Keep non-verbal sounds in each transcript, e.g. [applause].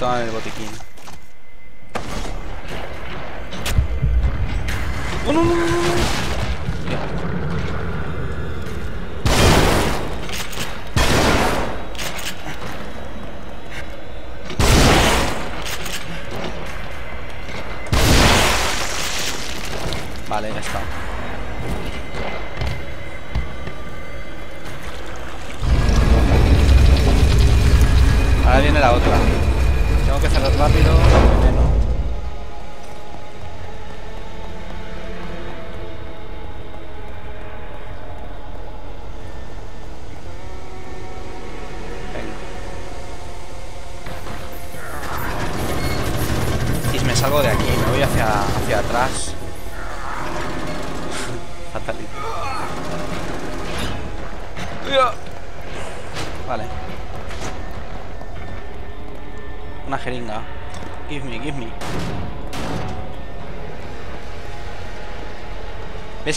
Daję bo taki. O no no no no!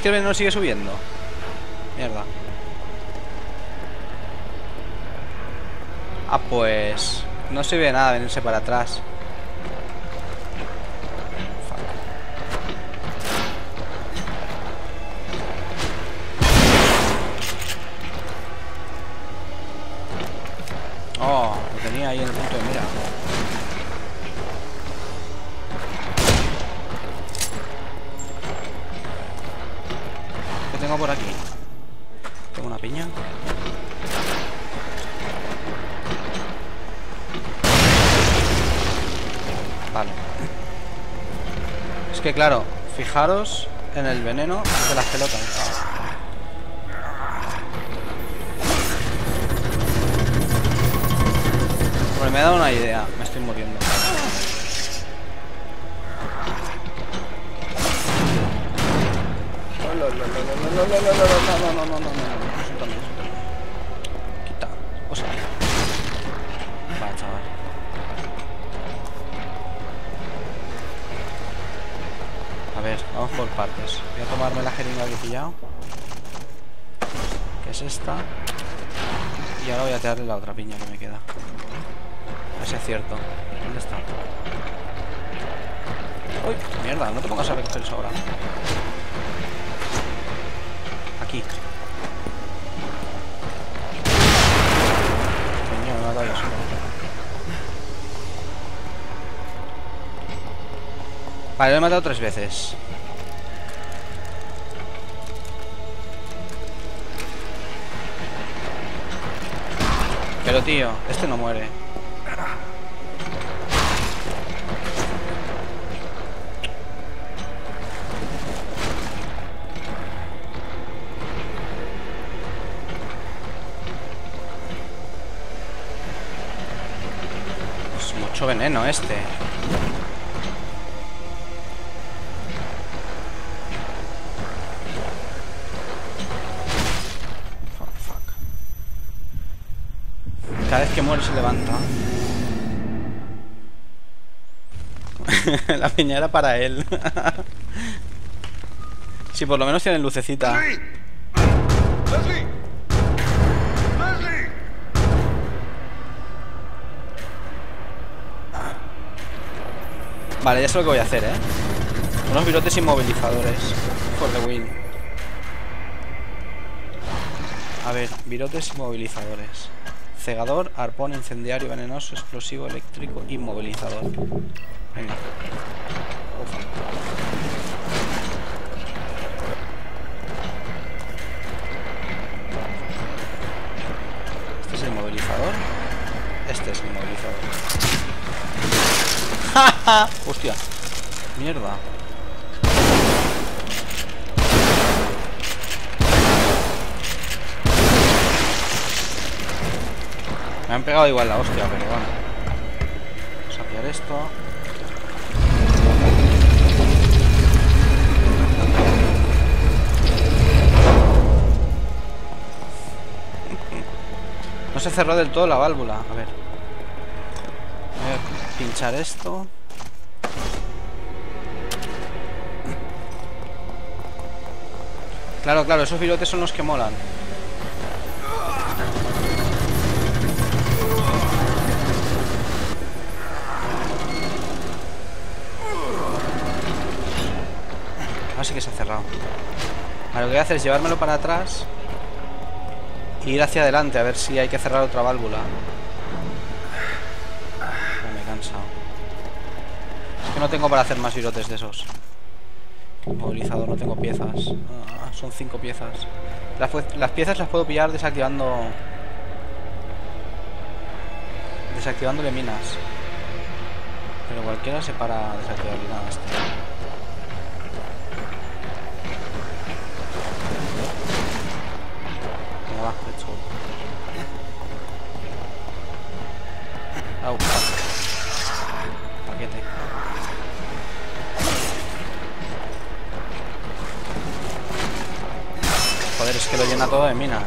¿Ves que el sigue subiendo? Mierda. Ah, pues... No sirve de nada venirse para atrás. Fijaros en el veneno de las pelotas. Piña que me queda. A ver si es cierto. ¿Dónde está? ¡Uy! Mierda, no te pongas a recoger eso ahora. Aquí. Coño, me solo. Vale, lo he matado tres veces. Este no muere. Es mucho veneno este. Fuck, fuck. Cada vez que muere se levanta. [laughs] La piña era para él. [laughs] Si por lo menos tienen lucecita. Leslie! Leslie! Leslie! Vale, ya sé lo que voy a hacer, ¿eh? Unos virotes inmovilizadores. For the win. A ver, virotes inmovilizadores. Cegador, arpón, incendiario, venenoso, explosivo, eléctrico, inmovilizador. Venga. Este es el inmovilizador. Este es el inmovilizador. [laughs] ¡Ja, Hostia. Mierda. Me han pegado igual la hostia, pero bueno. Vamos a pillar esto. No se cerró del todo la válvula. A ver. Voy a pinchar esto. Claro, claro, esos virotes son los que molan. Lo que voy a hacer es llevármelo para atrás e ir hacia adelante a ver si hay que cerrar otra válvula. Me he cansado. Es que no tengo para hacer más virotes de esos. Movilizador, no tengo piezas. Ah, son cinco piezas. Las, piezas las puedo pillar desactivando... Desactivándole minas. Pero cualquiera se para a desactivarle nada. Este. Go. Au. Paquete. Joder, es que lo llena todo de minas.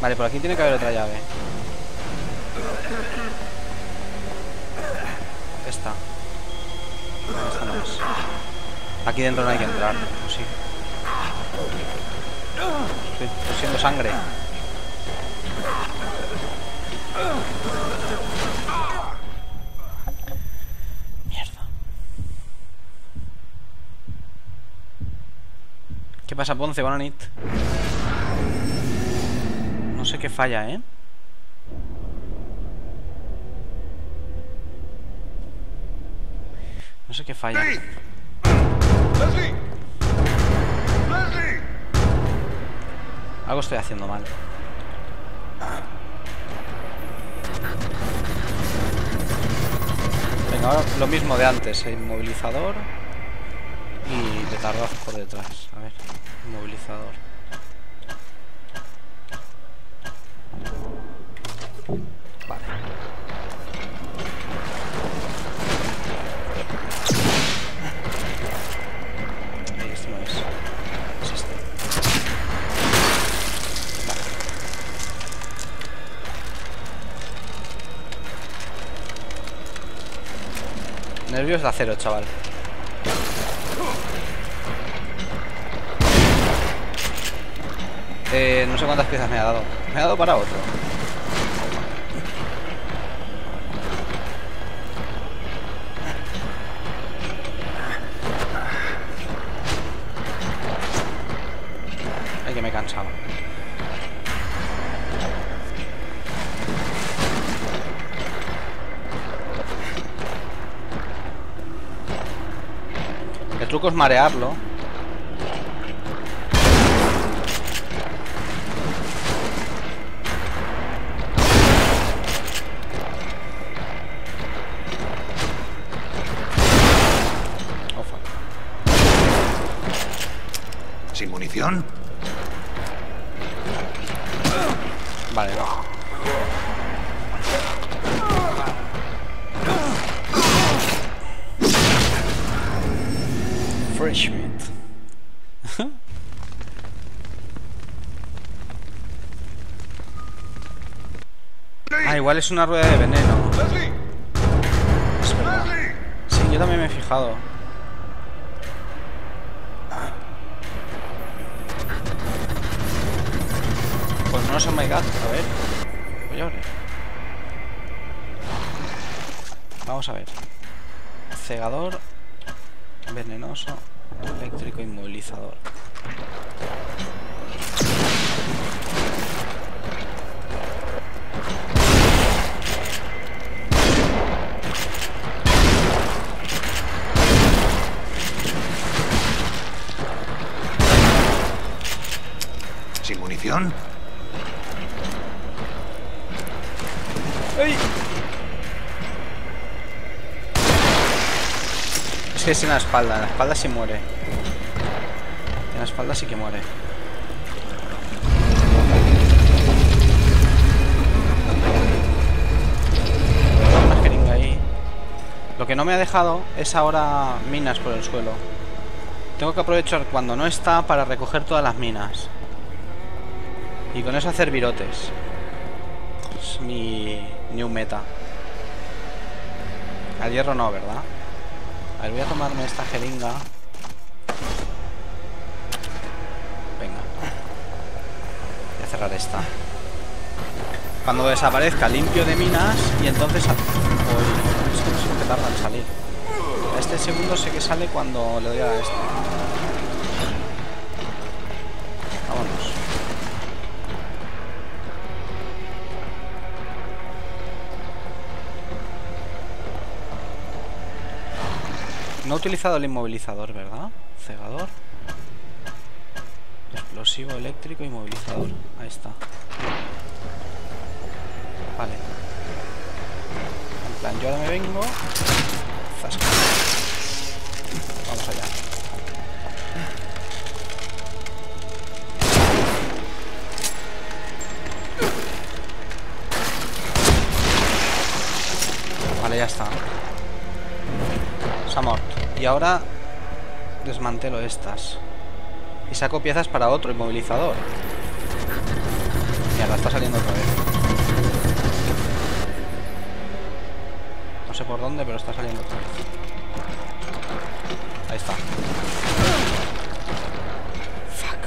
Vale, por aquí tiene que haber otra llave. Esta. Aquí dentro no hay que entrar, ¿o sí? Estoy tosiendo sangre. Mierda. ¿Qué pasa, Ponce? Buena nit. No sé qué falla, ¿eh? No sé qué falla. Algo estoy haciendo mal. Venga, ahora lo mismo de antes. El inmovilizador y petardazo por detrás. A ver, inmovilizador. Vale. Ahí, este no es. Es este. Nervios de acero, chaval. Eh, no sé cuántas piezas me ha dado. Me ha dado para otro. Ay, que me he cansado. Truco marearlo. Oh. ¿Sin munición? Igual es una rueda de veneno. Es verdad. Sí, yo también me he fijado. Pues no es oh my god, a ver. Oye, Vamos a ver. Cegador, venenoso, eléctrico, inmovilizador. Es que es la espalda, en la espalda sí muere. En la espalda sí que muere. Ahí. Lo que no me ha dejado es ahora minas por el suelo. Tengo que aprovechar cuando no está para recoger todas las minas. Y con eso hacer virotes. Es mi new meta. Al hierro no, ¿verdad? A ver, voy a tomarme esta jeringa. Venga. Voy a cerrar esta. Cuando desaparezca limpio de minas y entonces... Uy, es que tarda en salir. Este segundo sé que sale cuando le doy a este. No he utilizado el inmovilizador, ¿verdad? Cegador. Explosivo eléctrico, inmovilizador. Ahí está. Vale. En plan, yo ahora me vengo. Zasca. Y ahora desmantelo estas. Y saco piezas para otro inmovilizador. La está saliendo otra vez. No sé por dónde, pero está saliendo otra vez. Ahí está. Fuck.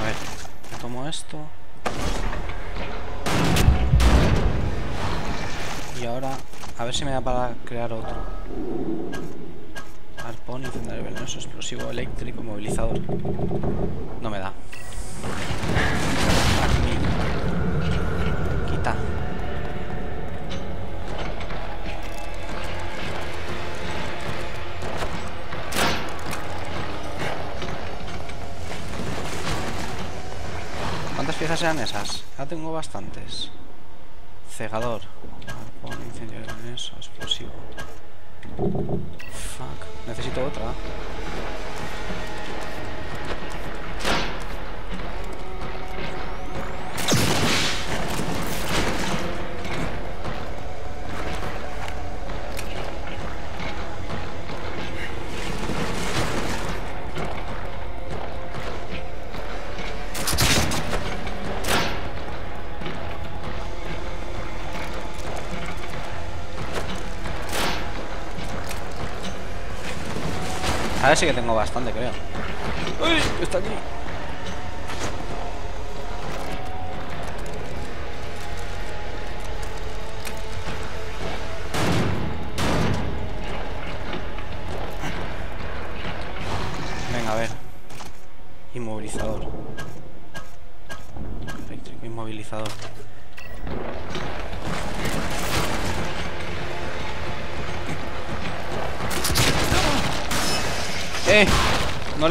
A ver, tomo esto. Y ahora, a ver si me da para crear otro. Arpón, incendiario venenoso, explosivo eléctrico, movilizador. No me da. Quita. ¿Cuántas piezas eran esas? Ya tengo bastantes. Cegador. Arpón, incendiario venenoso, explosivo. Fuck. Necesito otra. Sí que tengo bastante, creo.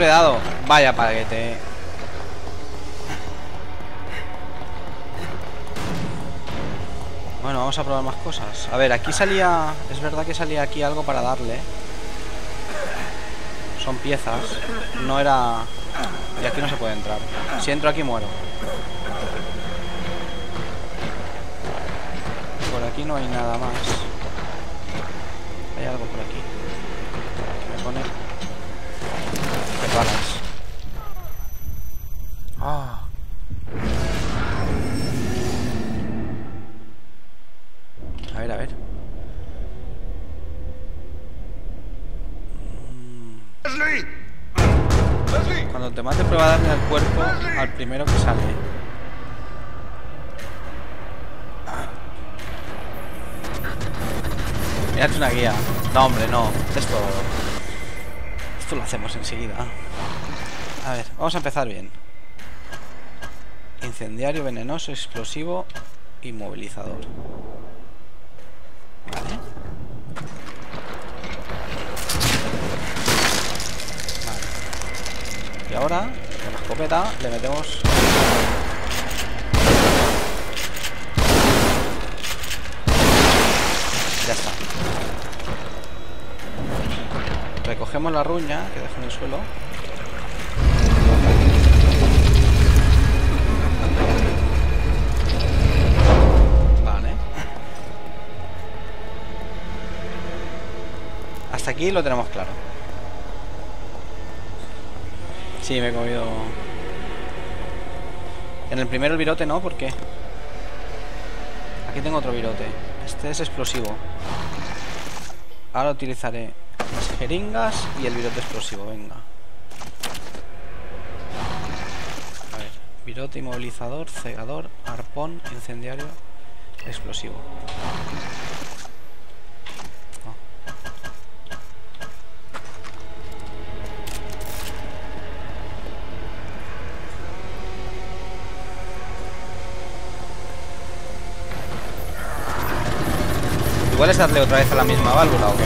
Le dado. Vaya paguete. Bueno, vamos a probar más cosas. A ver, aquí salía... Es verdad que salía aquí algo para darle. Son piezas. No era... Y aquí no se puede entrar. Si entro aquí muero. Por aquí no hay nada más. Primero que sale. Mírate una guía. No, hombre, no. Esto... Esto lo hacemos enseguida. A ver, vamos a empezar bien. Incendiario, venenoso, explosivo, inmovilizador. Vale. Vale. Y ahora, escopeta, le metemos... Ya está. Recogemos la ruña que dejo en el suelo. Vale. Hasta aquí lo tenemos claro. Sí, me he comido... En el primero el virote no, ¿por qué? Aquí tengo otro virote. Este es explosivo. Ahora utilizaré las jeringas y el virote explosivo, venga. A ver, Pirote, inmovilizador, cegador, arpón, incendiario, explosivo. Darle otra vez a la misma válvula o qué.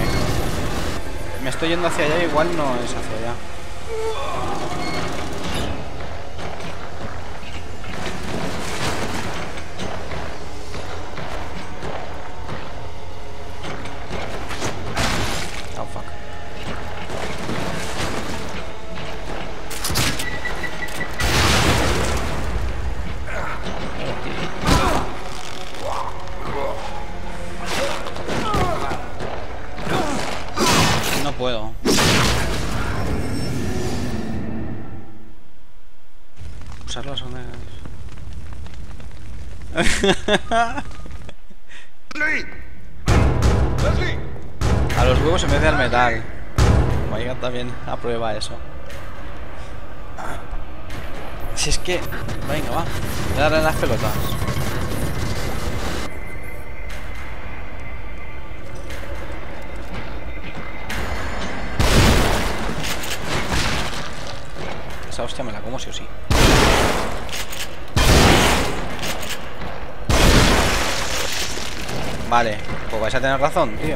Me estoy yendo hacia allá, igual no es hacia allá. A los huevos en vez de al metal. Vaya también aprueba eso. Si es que. Venga, va. Darle las pelotas. Vale, pues vais a tener razón, tío.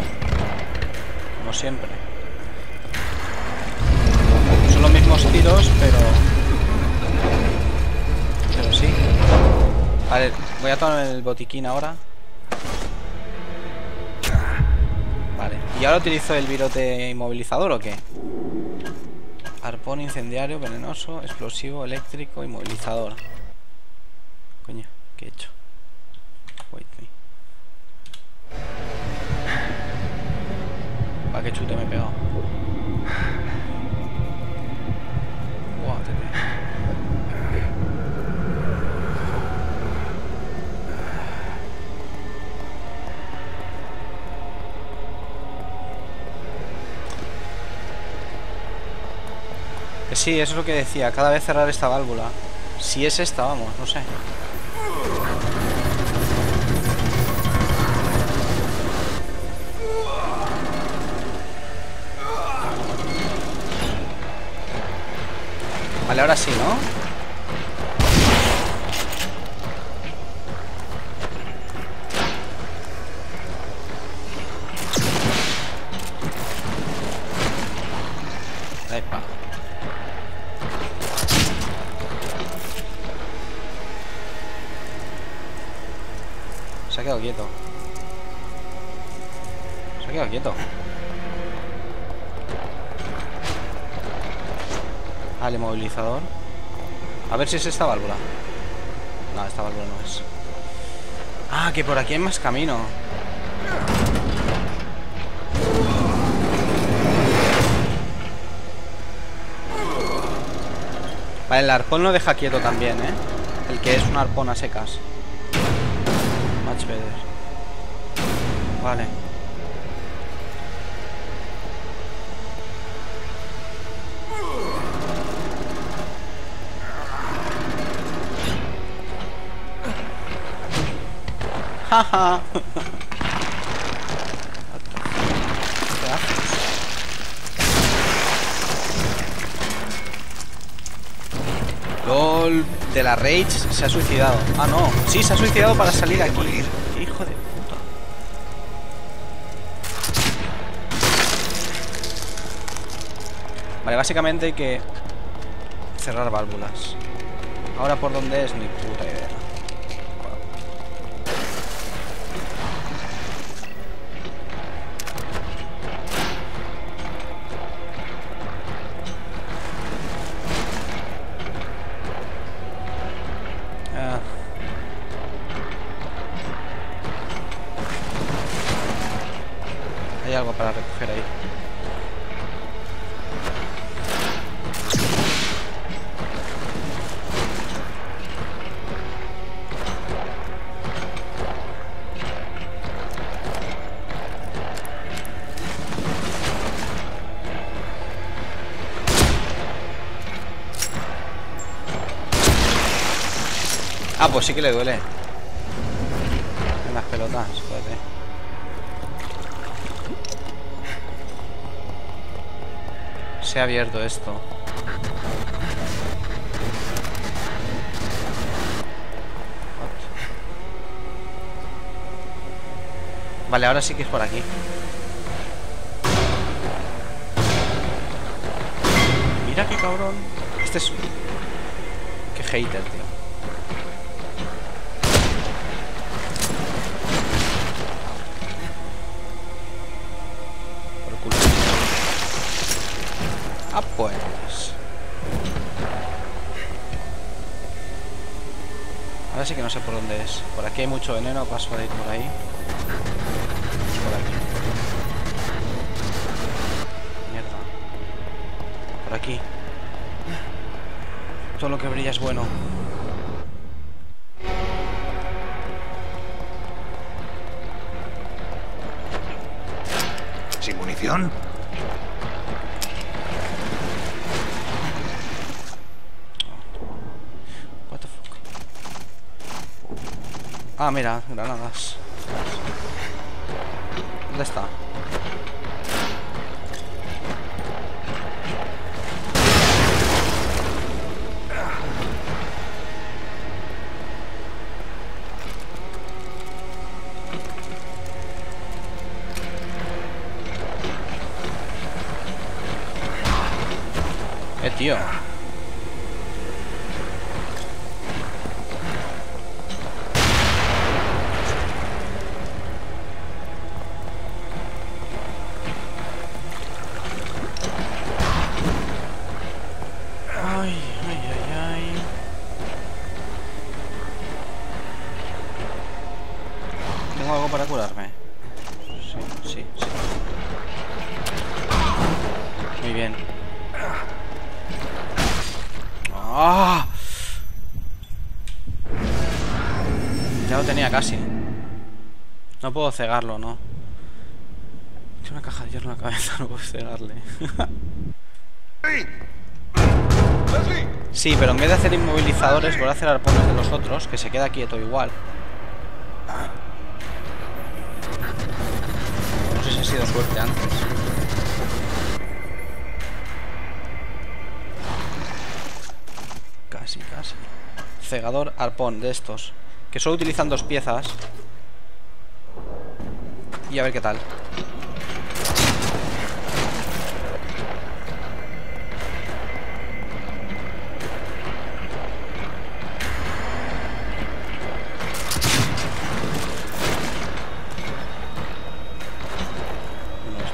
Como siempre. Son los mismos tiros, pero... Pero sí. Vale, voy a tomar el botiquín ahora. Vale. ¿Y ahora utilizo el virote inmovilizador o qué? Arpón incendiario, venenoso, explosivo, eléctrico, inmovilizador. Sí, eso es lo que decía. Cada vez cerrar esta válvula. Si es esta, vamos, no sé. Vale, ahora sí, ¿no? A ver si es esta válvula. No, esta válvula no es. Ah, que por aquí hay más camino. Vale, el arpón lo deja quieto también, ¿eh? El que es un arpón a secas. Much better. Vale. [laughs] Jaja. De la Rage se ha suicidado. Ah, no. Sí, se ha suicidado para salir aquí. Hijo de puta. Vale, básicamente hay que cerrar válvulas. Ahora por dónde es, ni puta idea. Pues sí que le duele. En las pelotas, espérate. Se ha abierto esto. Vale, ahora sí que es por aquí. Mira qué cabrón. Este es... Qué hater, tío. Hay mucho veneno, paso de por ahí. Mira, granadas. Puedo cegarlo, ¿no? Tiene una caja de hierro en la cabeza, [laughs] no puedo cegarle. Sí, pero en vez de hacer inmovilizadores, voy a hacer arpones de los otros, que se queda quieto igual. No sé si ha sido suerte antes. Casi, casi. Cegador arpón de estos. Que solo utilizan dos piezas. Y a ver qué tal.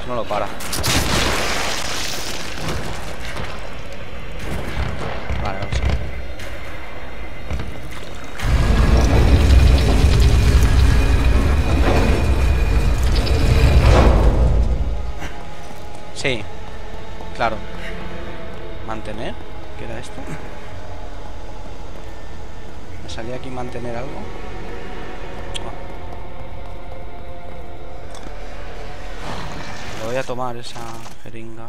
No, lo para. Claro. Mantener, ¿qué era esto? ¿Me salía aquí mantener algo? Le voy a tomar esa jeringa.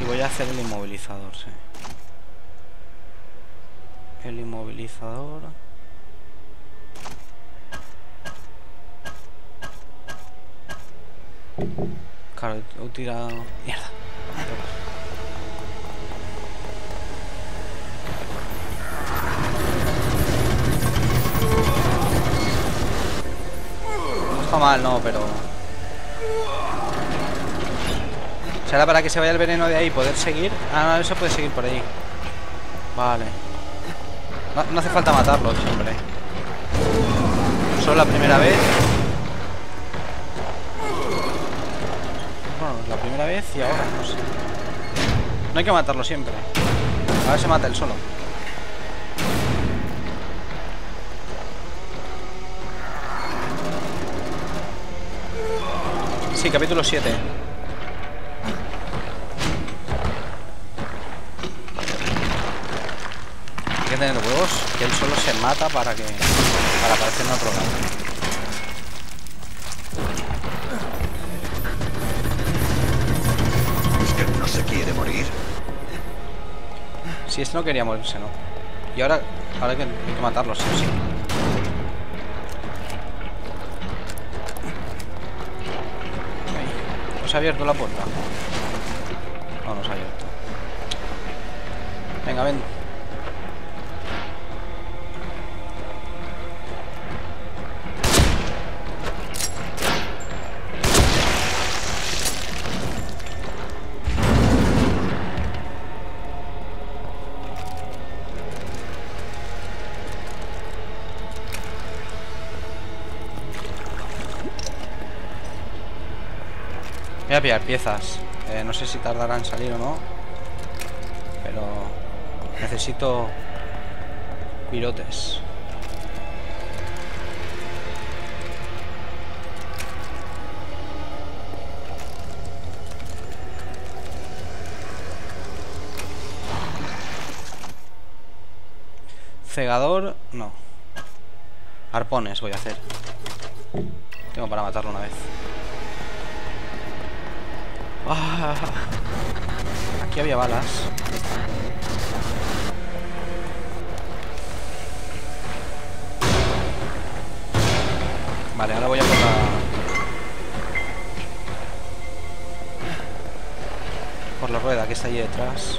Y voy a hacer el inmovilizador, sí. El inmovilizador. Claro, he tirado... Mierda. No está mal, no, pero... ¿Será para que se vaya el veneno de ahí poder seguir? Ah, no, se puede seguir por ahí. Vale. No, no hace falta matarlo, siempre. Solo la primera vez. Bueno, primera vez y ahora no sé. No hay que matarlo siempre. Ahora se mata él solo. Sí, capítulo 7. Hay que tener huevos que él solo se mata para que para aparecer en otro lado. Si este no quería morirse, ¿no? Y ahora, ahora hay que, hay que matarlo, sí sí. Ahí. ¿No se ha abierto la puerta? No, no se ha abierto. Venga, ven. Voy a pillar piezas. Eh, no sé si tardará en salir o no. Pero necesito pirotes. Cegador, no. Arpones voy a hacer. Tengo para matarlo una vez. Ah, aquí había balas. Vale, ahora voy a por la... Por la rueda que está ahí detrás.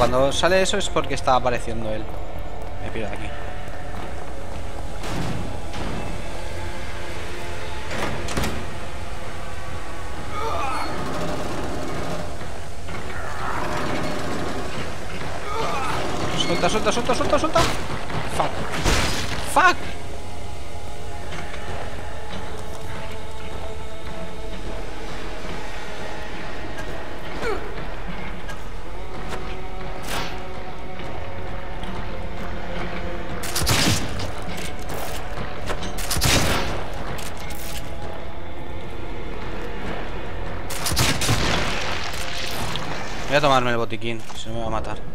Cuando sale eso es porque está apareciendo él. Me pido de aquí. Suelta, suelta, suelta, suelta, suelta. Fuck. Fuck. Tomarme el botiquín, si no me va a matar.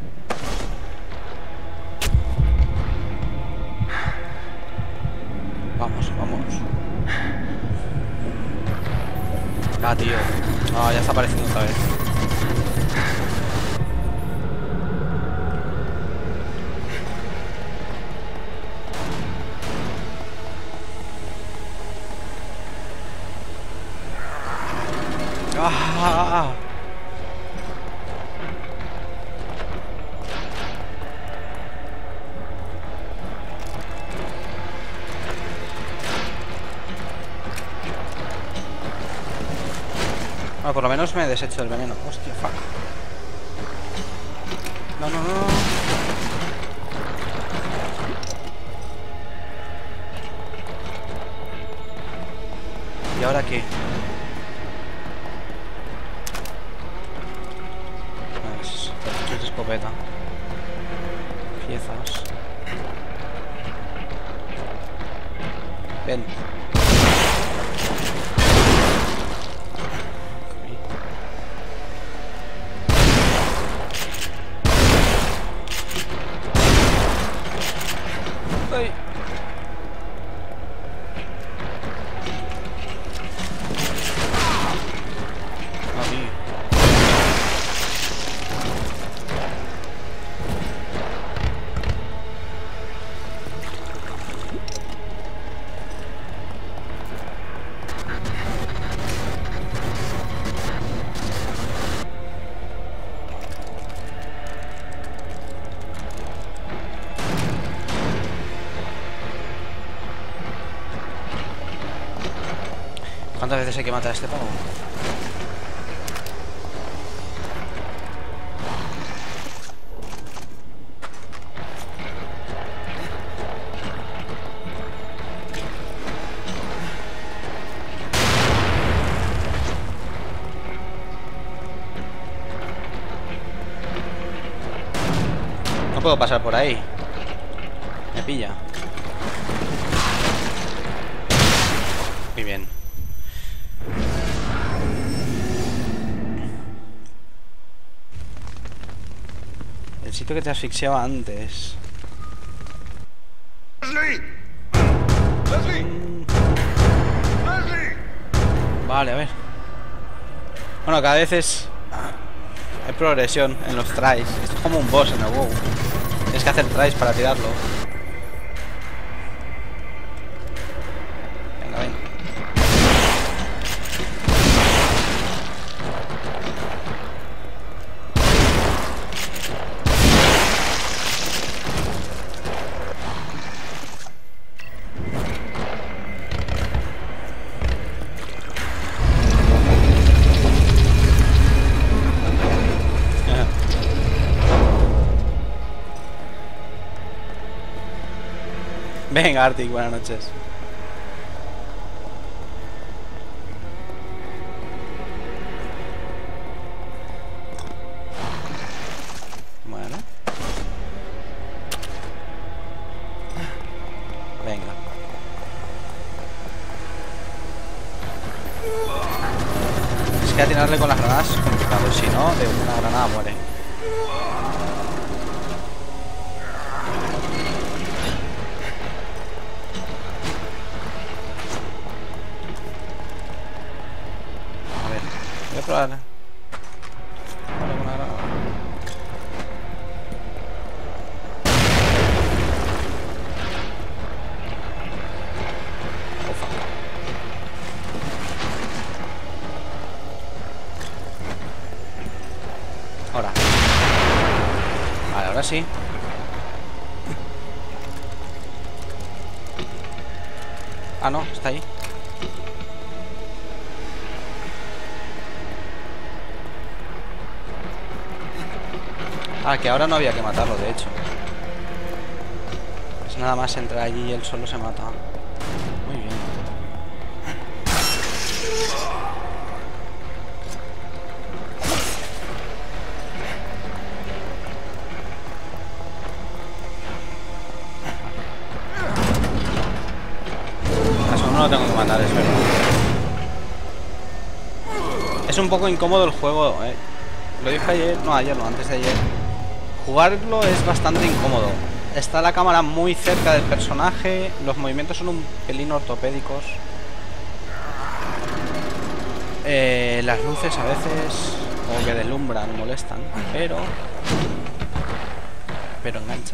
He deshecho del veneno. Hostia, fuck. ¿Cuántas veces hay que matar a este pavo? No puedo pasar por ahí. Me pilla. Muy bien. Sitio que te asfixiaba antes. Leslie! Leslie! Leslie! Vale, a ver. Bueno, cada vez es... Hay progresión en los tries. Esto es como un boss en el WoW. Tienes que hacer tries para tirarlo. Venga, Arctic, buenas noches. Ah, que ahora no había que matarlo, de hecho. Es nada más entrar allí y él solo se mata. Muy bien. Eso no lo tengo que matar, es. Es un poco incómodo el juego, eh. Lo dije ayer, no ayer, no, antes de ayer. Jugarlo es bastante incómodo. Está la cámara muy cerca del personaje, los movimientos son un pelín ortopédicos. Eh, las luces a veces como que deslumbran molestan, pero... Pero engancha.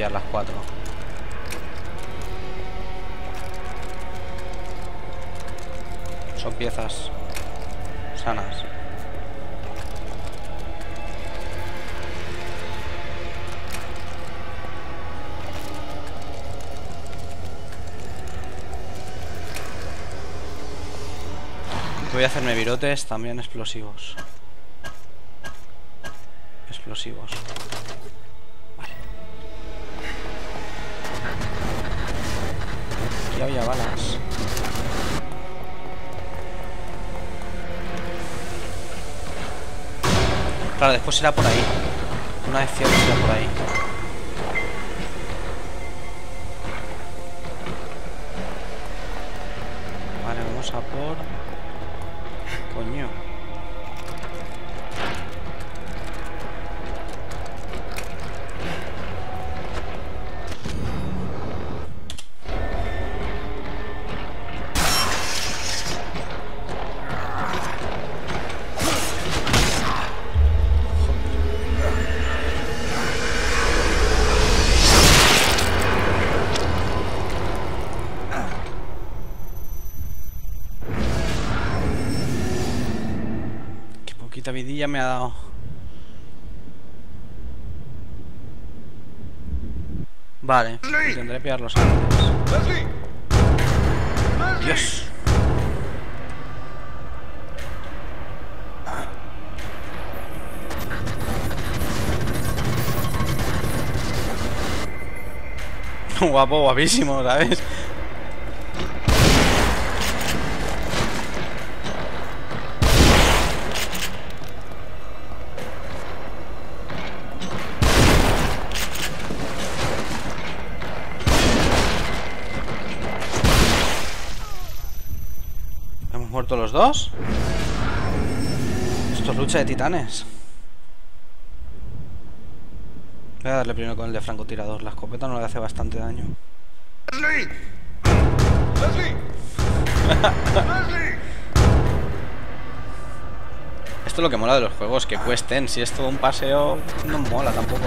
Pillar las cuatro. Son piezas sanas. Voy a hacerme virotes también explosivos. Explosivos. Aquí había balas. Claro, después será por ahí. Una vez cierre será por ahí. Vidilla me ha dado. Vale, intentaré pillarlos antes. Leslie. Leslie. Dios. [laughs] Guapo, guapísimo, ¿sabes? Dos? Esto es lucha de titanes. Voy a darle primero con el de francotirador. La escopeta no le hace bastante daño. Leslie. Leslie. Leslie. [laughs] Esto es lo que mola de los juegos, que cuesten. Si es todo un paseo, no mola tampoco.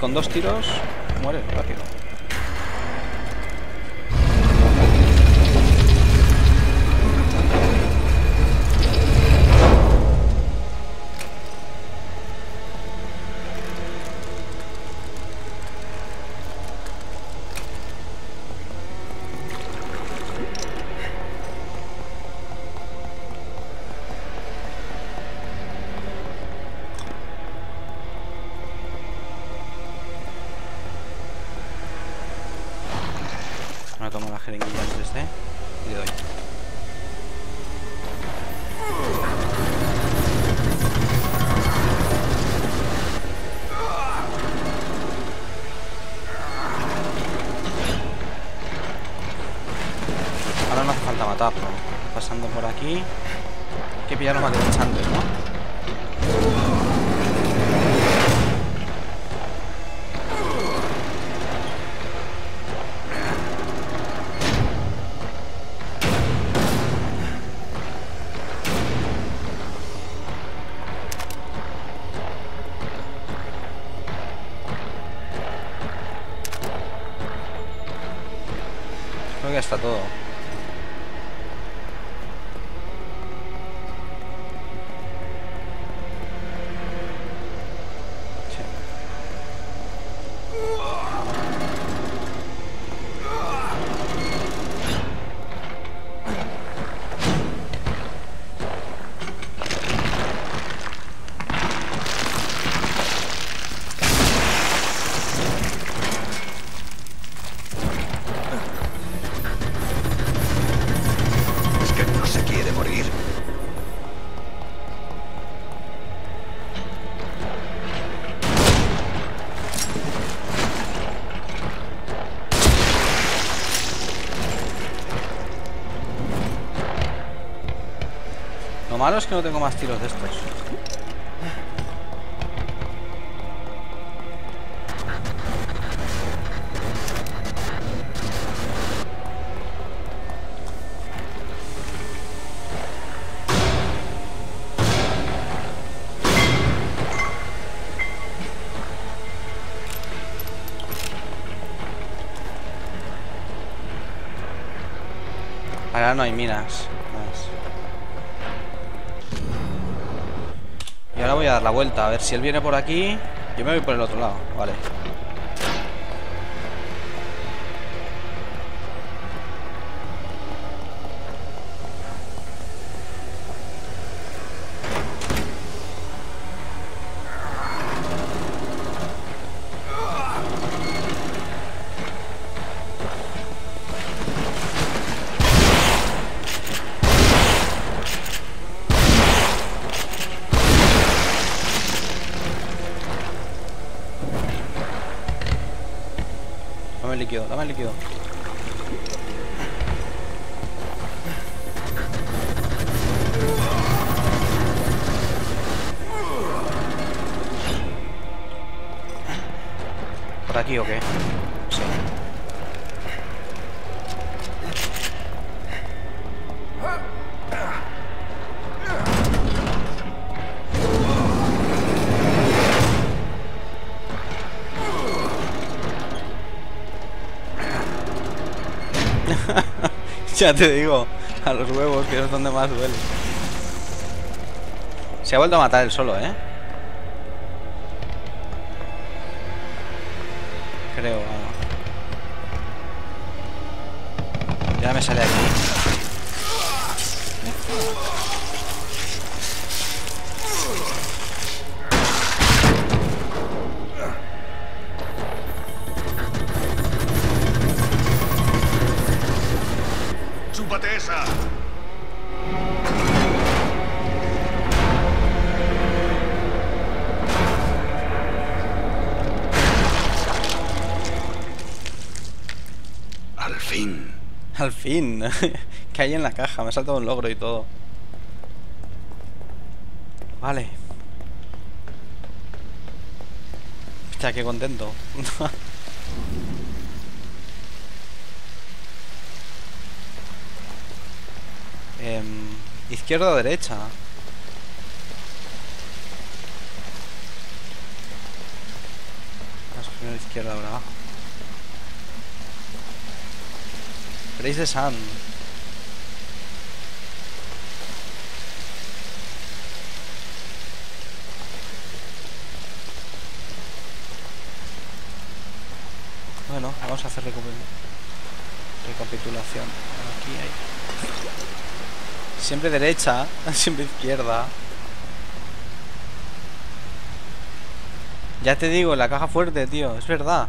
Con dos tiros muere rápido. Pasando por aquí. Hay que pillarlo más de antes. Malo es que no tengo más tiros de estos. Ahora no hay minas. Voy a dar la vuelta, a ver si él viene por aquí. Yo me voy por el otro lado, vale. [laughs] ya te digo, a los huevos, que es donde más duele. Se ha vuelto a matar él solo, ¿eh? Al fin. Al fin. [laughs] que hay en la caja. Me ha saltado un logro y todo. Vale. Hostia, qué contento. [laughs] Em, izquierda o derecha. Vamos primero izquierda ahora. Praise the Sun. Bueno, vamos a hacer recapitulación. Aquí hay. Siempre derecha, [laughs] siempre izquierda. Ya te digo, la caja fuerte, tío, es verdad.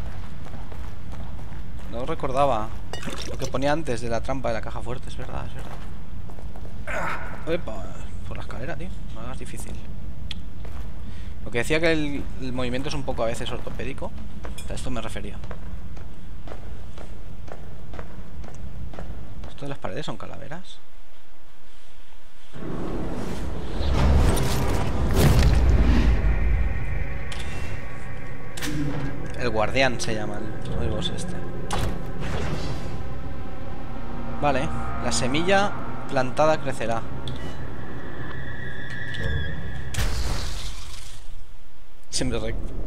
No recordaba lo que ponía antes de la trampa de la caja fuerte, es verdad, es verdad. Epa, por la escalera, tío, no hagas difícil. Lo que decía que el, movimiento es un poco a veces ortopédico, a esto me refería. ¿Esto de las paredes son calaveras? El guardián se llama el, el boss este. Vale, la semilla plantada crecerá. Siempre recto.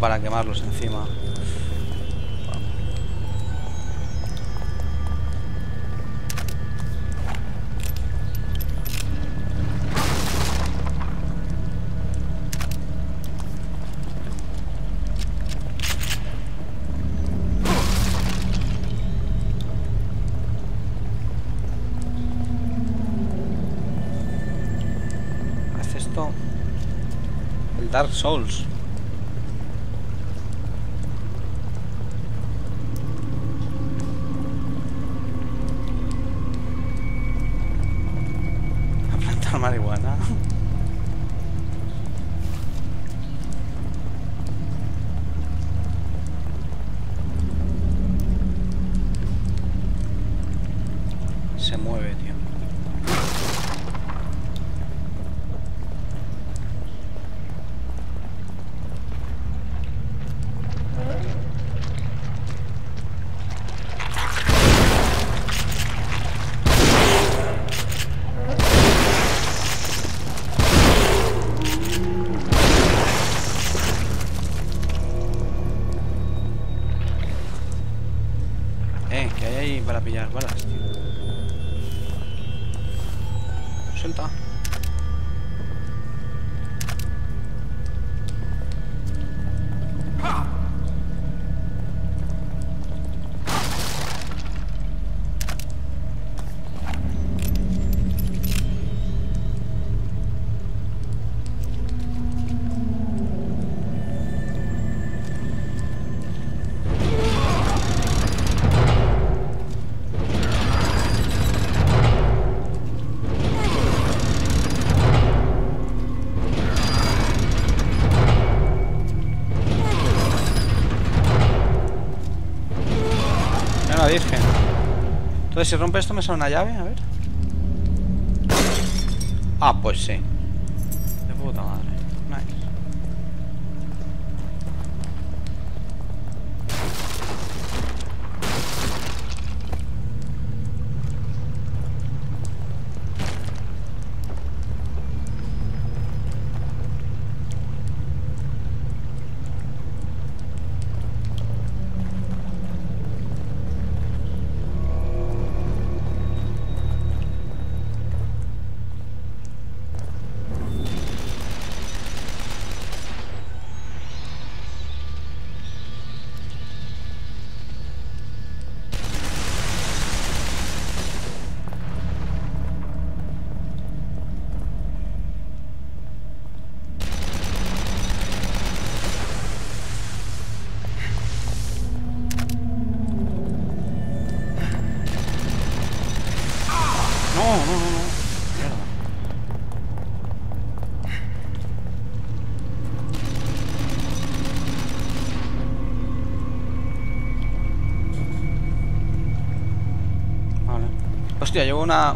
Para quemarlos encima. El Dark Souls. Si rompe esto, me sale una llave, a ver. Ah, pues sí.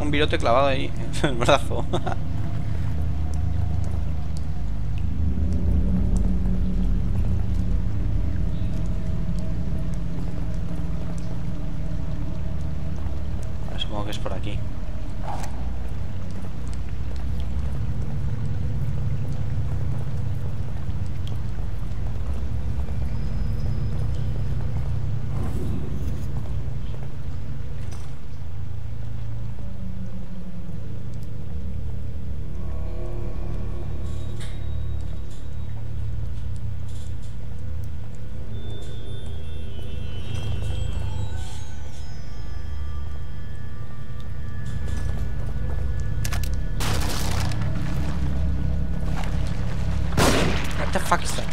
Un virote clavado ahí [laughs] en fuck is that?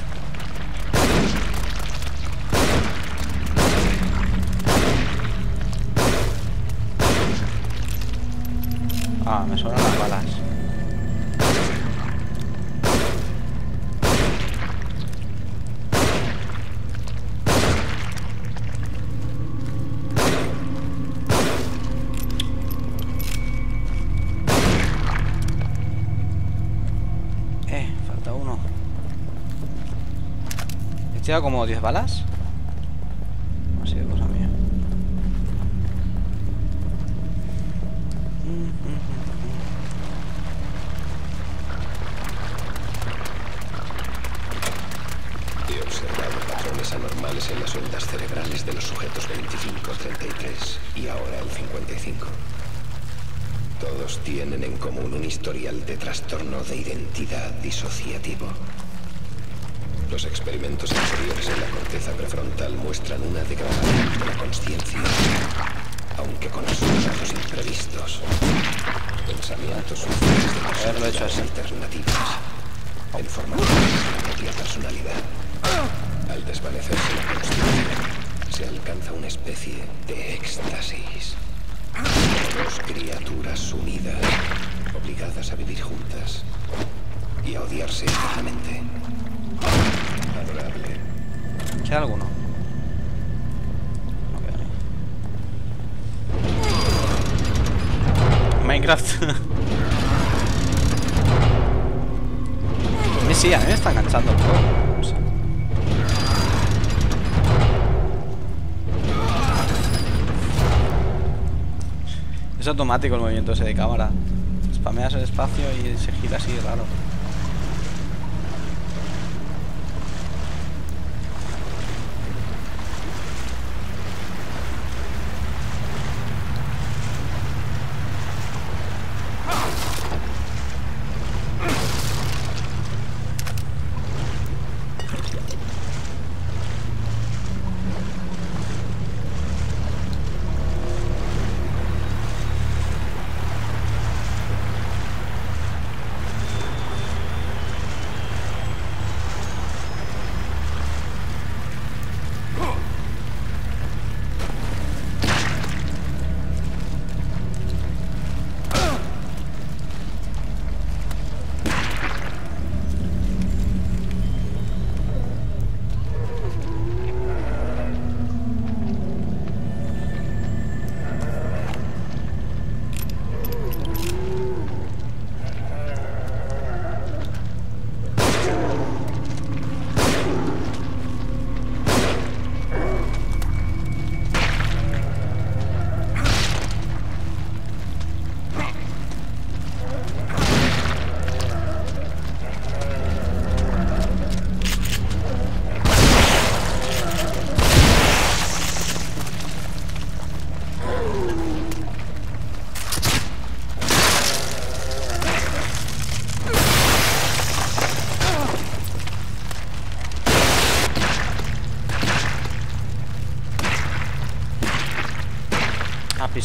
¿He tirado como 10 balas? Muestran una degradación de la conciencia, aunque con resultados imprevistos. Pensamientos suicidas de Haberlo hecho así. alternativas, en formación de la propia personalidad. Al desvanecerse la conciencia, se alcanza una especie de éxtasis. Somos criaturas obligadas obligadas a vivir juntas y a odiarse eternamente. Adorable. ¿Queda alguno? Minecraft. mí sí, a mí me está enganchando el juego. Es automático el movimiento ese de cámara. Spameas el espacio y se gira así raro.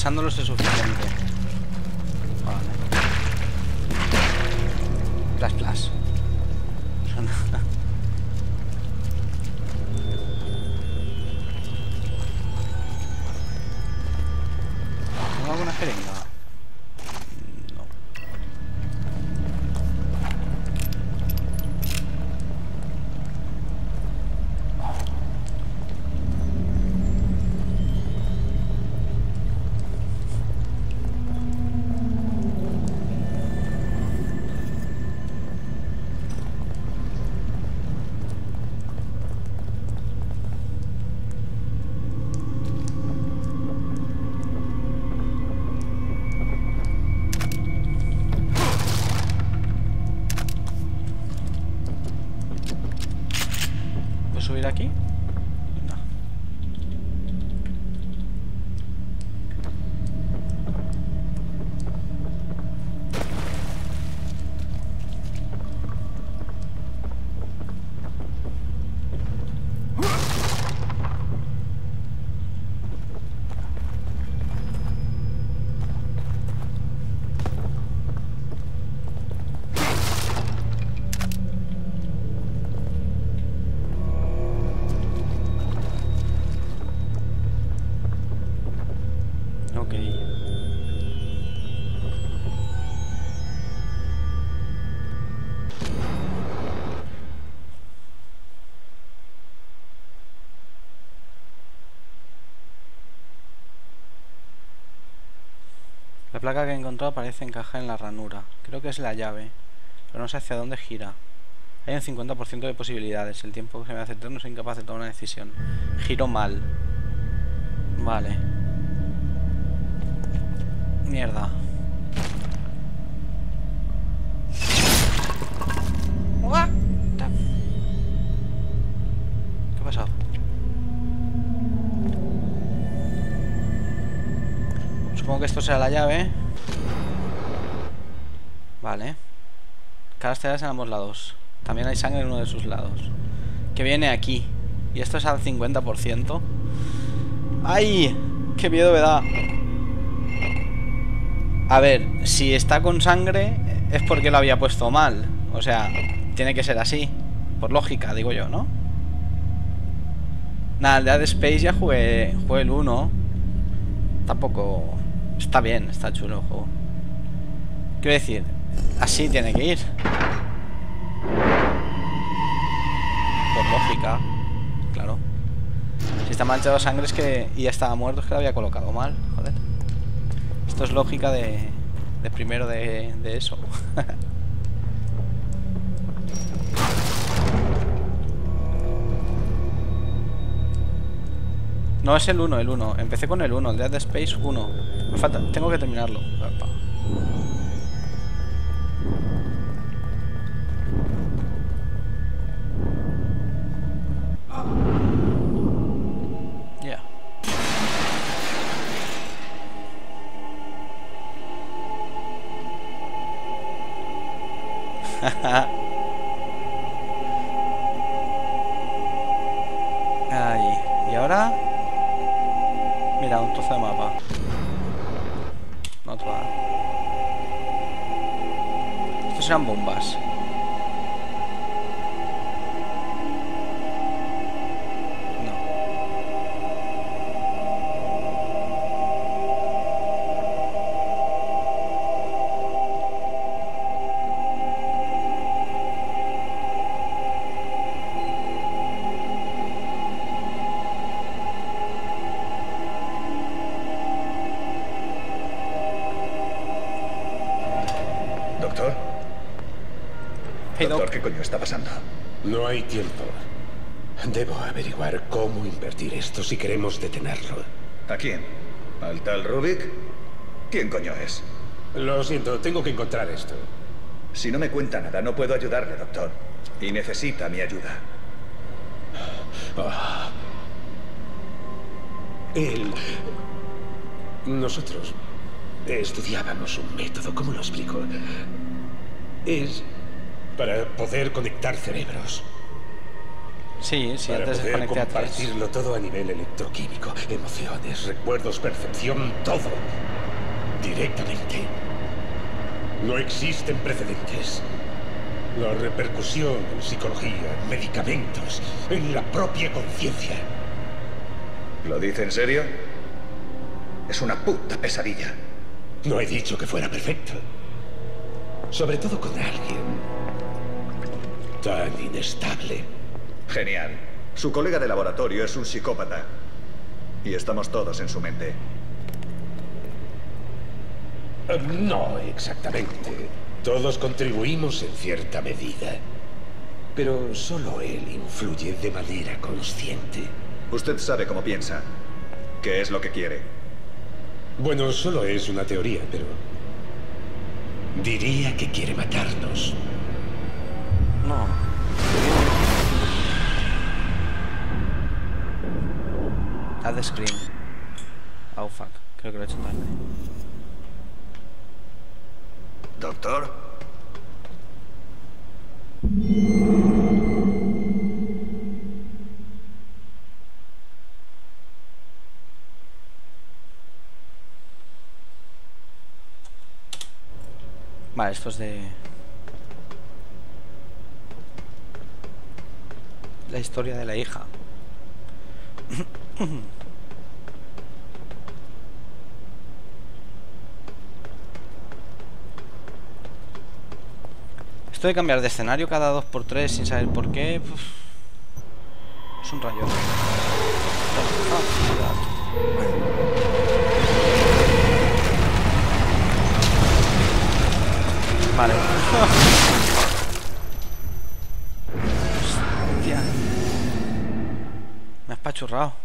Pisándolos es suficiente. Placa que he encontrado parece encajar en la ranura. Creo que es la llave, pero no sé hacia dónde gira. Hay un 50% de posibilidades. El tiempo que se me hace eterno soy incapaz de tomar una decisión. Giro mal. Vale. Mierda. Que esto será la llave. Vale. Caras telas en ambos lados. También hay sangre en uno de sus lados. Que viene aquí. Y esto es al 50%. ¡Ay! ¡Qué miedo me da! A ver, si está con sangre es porque lo había puesto mal. O sea, tiene que ser así. Por lógica, digo yo, ¿no? Nada, el Dead Space ya jugué, jugué el 1. Tampoco... Está bien, está chulo el juego. Quiero decir, Así tiene que ir. Por lógica. Claro. Si está manchado de sangre es que... Y ya estaba muerto es que lo había colocado mal. Joder. Esto es lógica de... De primero de, de eso. [laughs] No es el 1, el 1. Empecé con el 1, el Dead Space 1. Me falta, tengo que terminarlo. Epa. Ya. [laughs] Estos eran coño está pasando? No hay tiempo. Debo averiguar cómo invertir esto si queremos detenerlo. ¿A quién? ¿Al tal Rubik? ¿Quién coño es? Lo siento, tengo que encontrar esto. Si no me cuenta nada, no puedo ayudarle, doctor. Y necesita mi ayuda. Ah. Él... Nosotros estudiábamos un método, ¿cómo lo explico? Es para poder conectar cerebros. Sí, sí, para antes poder compartirlo todo a nivel electroquímico, emociones, recuerdos, percepción, todo. Directamente. No existen precedentes. La repercusión en psicología, en medicamentos, en la propia conciencia. ¿Lo dice en serio? Es una puta pesadilla. No he dicho que fuera perfecto. Sobre todo con alguien tan inestable. Genial. Su colega de laboratorio es un psicópata. Y estamos todos en su mente. Eh, No exactamente. Todos contribuimos en cierta medida. Pero solo él influye de manera consciente. Usted sabe cómo piensa. ¿Qué es lo que quiere? Bueno, solo es una teoría, pero... Diría que quiere matarnos. Vale, esto es de... La historia de la hija. Esto de cambiar de escenario cada 2x3 sin saber por qué... es un rayo. Vale. Hostia. Me has pachurrado.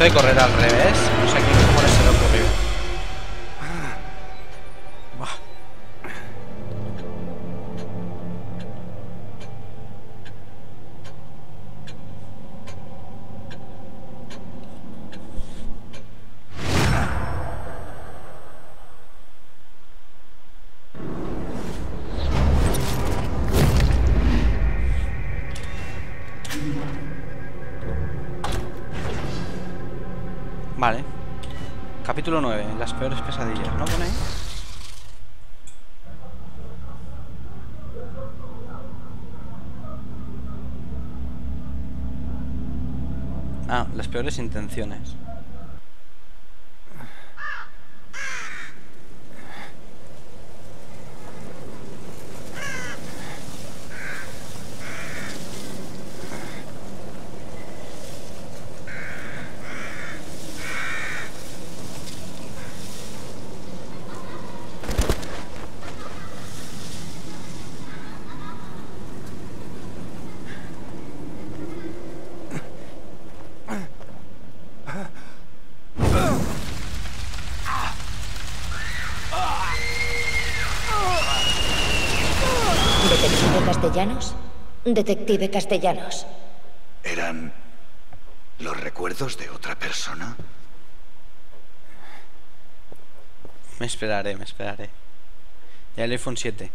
Esto de peores intenciones. ¿Detective Castellanos? Detective Castellanos. ¿Eran los recuerdos de otra persona? Me esperaré, me esperaré. Ya el iPhone 7.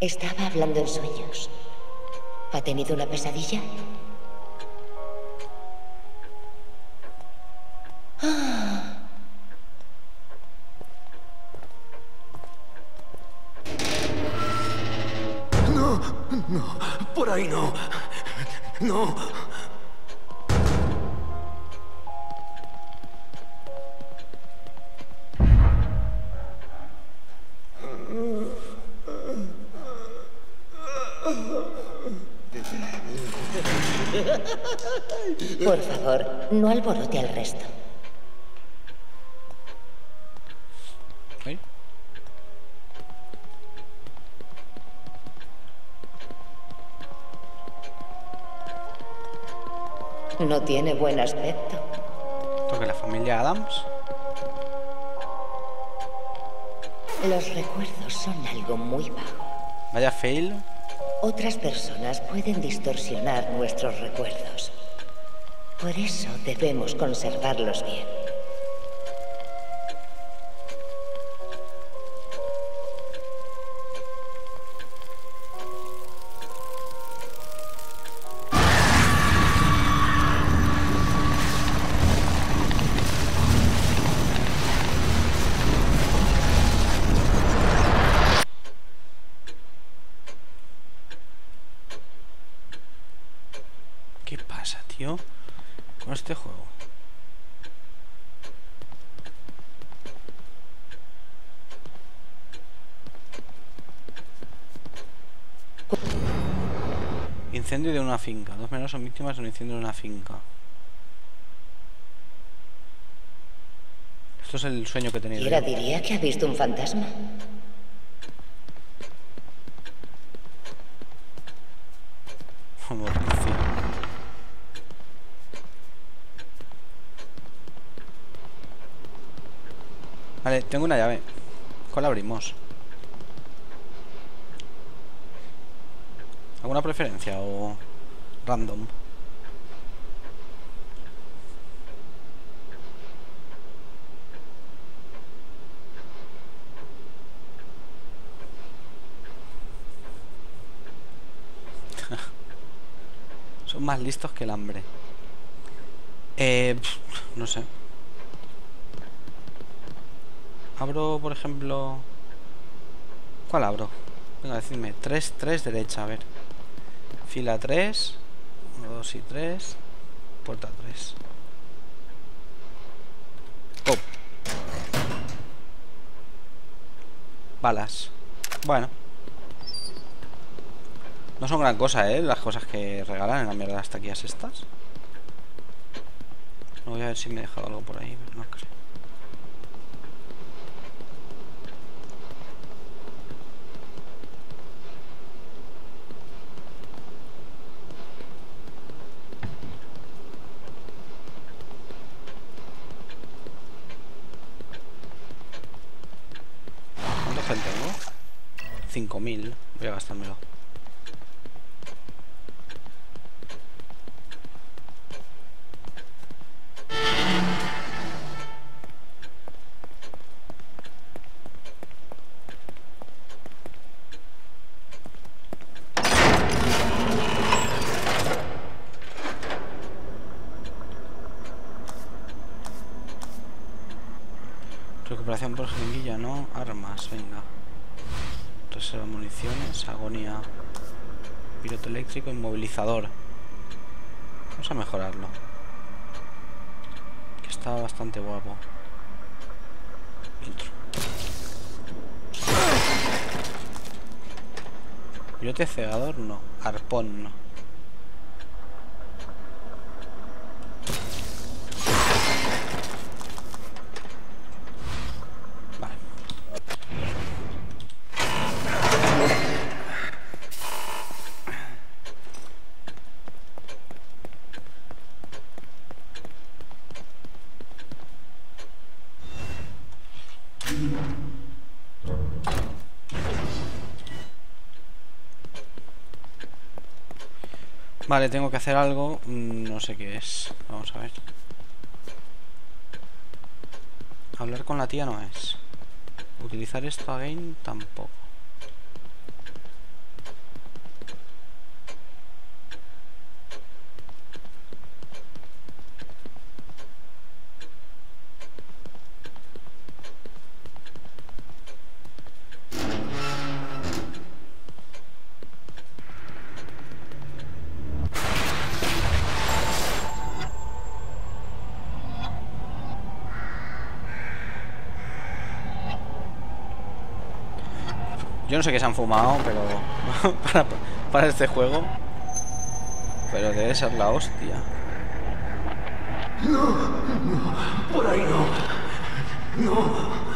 Estaba hablando en sueños. ¿Ha tenido una pesadilla? Ahí no. No. Por favor, no alborote al resto. No tiene buen aspecto. Toque la familia Adams. Los recuerdos son algo muy vago. Vaya fail. Otras personas pueden distorsionar nuestros recuerdos. Por eso debemos conservarlos bien. Incendio de una finca. Dos menores son víctimas de un incendio de una finca. Esto es el sueño que he tenido. Kira diría que ha visto un fantasma. Vale, tengo una llave. ¿Cuál abrimos? ¿Alguna preferencia o random? [laughs] Son más listos que el hambre. Eh, no sé. Abro, por ejemplo... ¿Cuál abro? Venga, decidme. 3, 3 derecha, a ver. Fila 3. 1, 2 y 3. Puerta 3. Pop. Balas. Bueno. No son gran cosa, ¿eh? Las cosas que regalan en la mierda hasta aquí estas. No voy a ver si me he dejado algo por ahí, pero no creo. ¿Cuánto gente tengo? 5.000. Voy a gastármelo. Eléctrico, inmovilizador. Vamos a mejorarlo. Que está bastante guapo. Intro. Pilote cegador, no. Arpón, no. Vale. Vale, tengo que hacer algo. mm, No sé qué es. Vamos a ver. Hablar con la tía no es. Utilizar esto again tampoco. Yo no sé qué se han fumado, pero [laughs] para, para este juego. Pero debe ser la hostia. Por ahí no. No.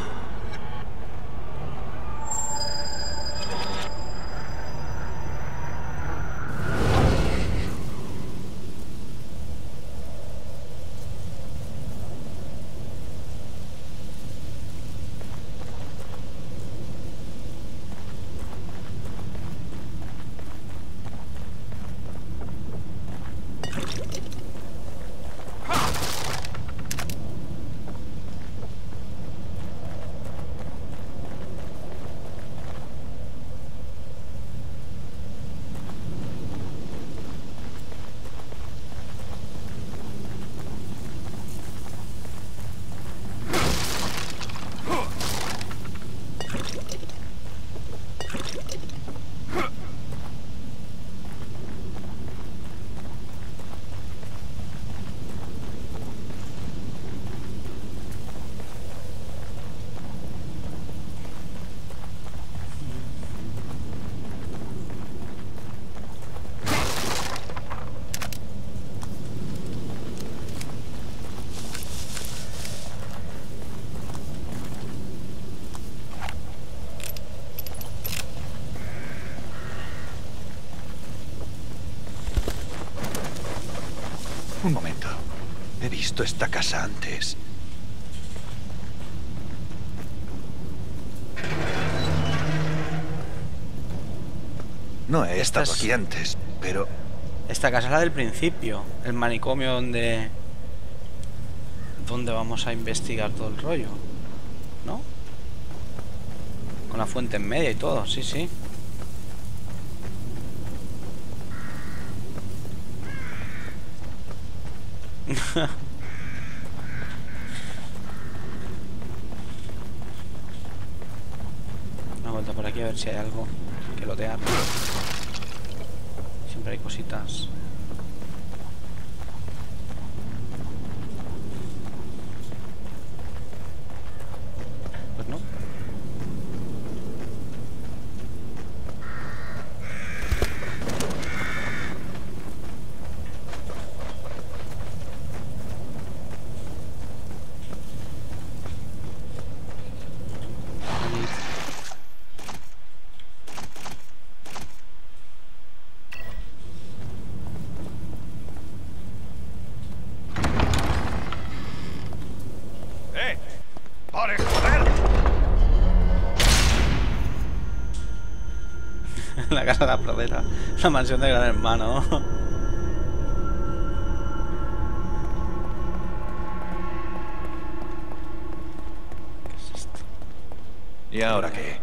Un momento. He visto esta casa antes. No he Esta estado es- aquí antes, pero Esta casa es la del principio. El manicomio donde. Donde vamos a investigar todo el rollo. ¿No? Con la fuente en media y todo, sí, sí. Una vuelta por aquí a ver si hay algo que lotear. Siempre hay cositas. Pues no. ¡Eh! ¡Pare, joder! la casa de la pradera. La mansión de gran hermano. ¿Qué es esto? ¿Y ahora qué?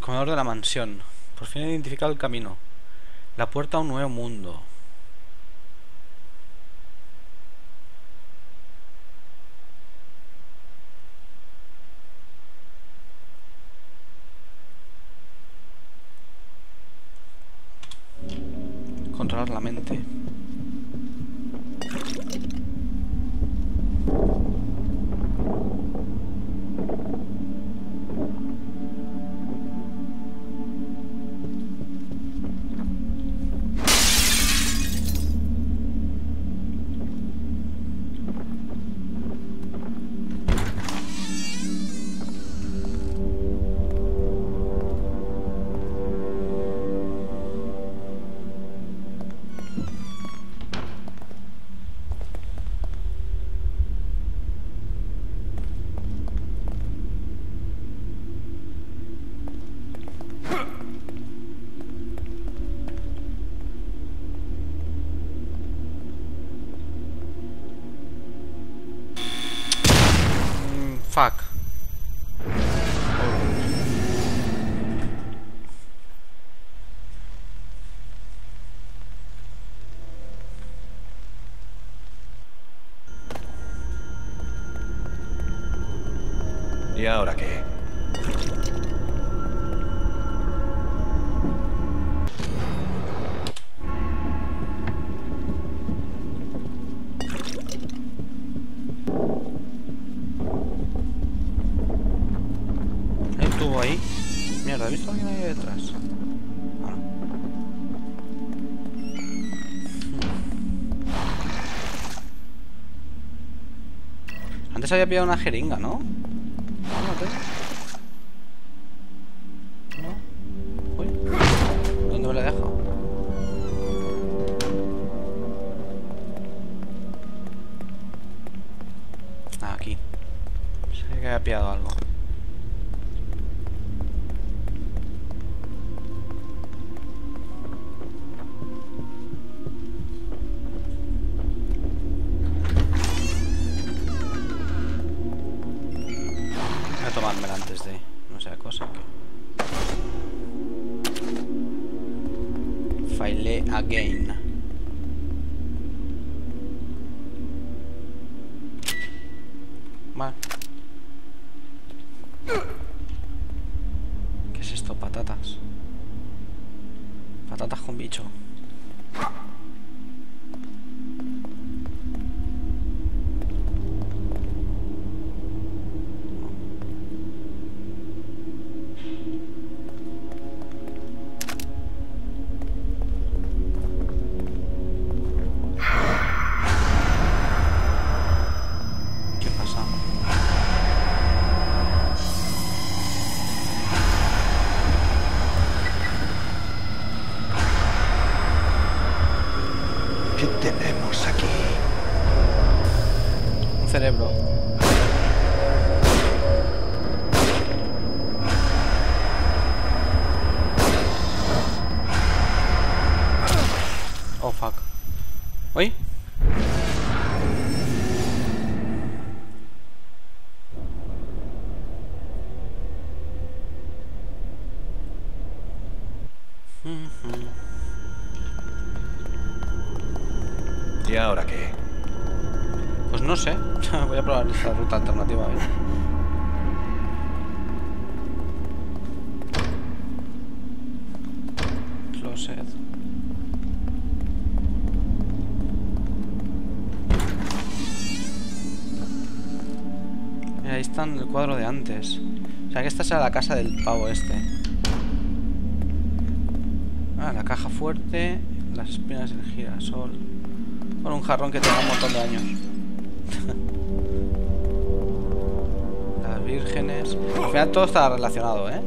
Comedor de la mansión. Por fin he identificado el camino. La puerta a un nuevo mundo. Controlar la mente. Había pillado una jeringa, ¿no? Voy a probar esta ruta alternativa. ¿eh? Closet. Mira, ahí está el cuadro de antes. O sea que esta será la casa del pavo este. Ah, la caja fuerte, las espinas del girasol. Con un jarrón que tenga un montón de años. [laughs] Al final todo está relacionado, ¿eh?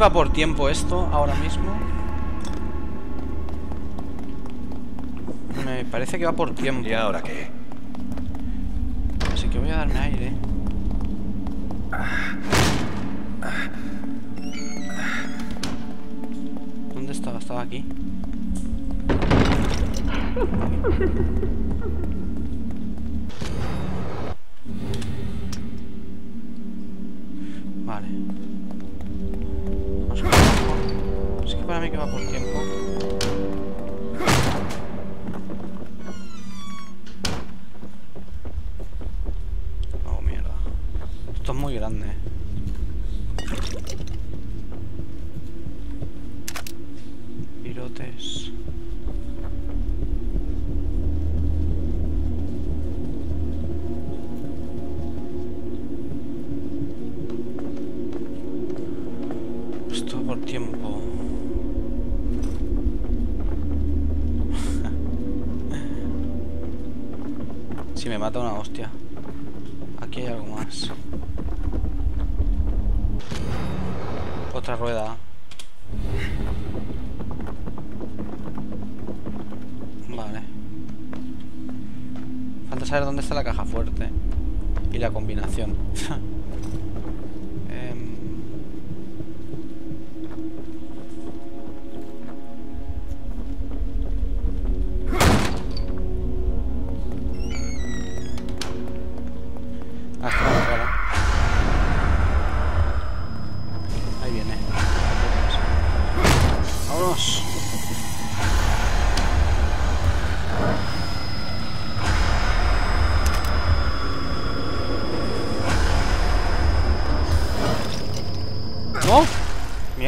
va por tiempo esto ahora mismo? Me parece que va por tiempo. ¿Y ahora qué? Así que voy a darme aire. ¿Dónde estaba? Estaba aquí. aquí.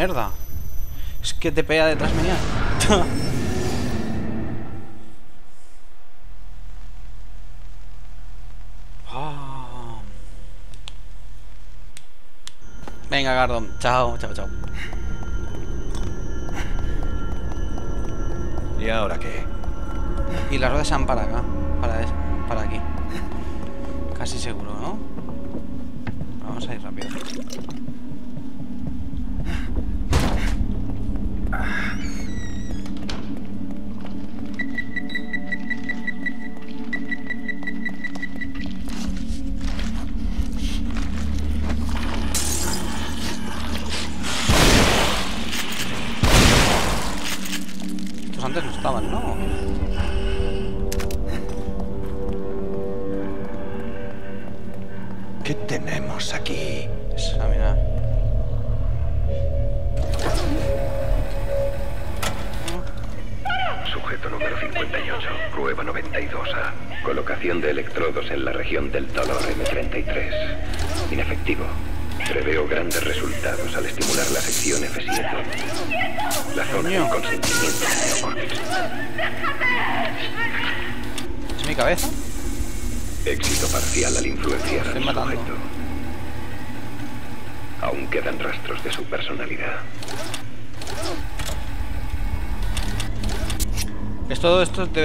mierda. Es que te pega detrás mía. [laughs] Ah. Venga, Gardon. Chao, chao, chao. ¿Y ahora qué? Y las ruedas se van para acá. Para, eso, para aquí. Casi seguro, ¿no? Vamos a ir rápido.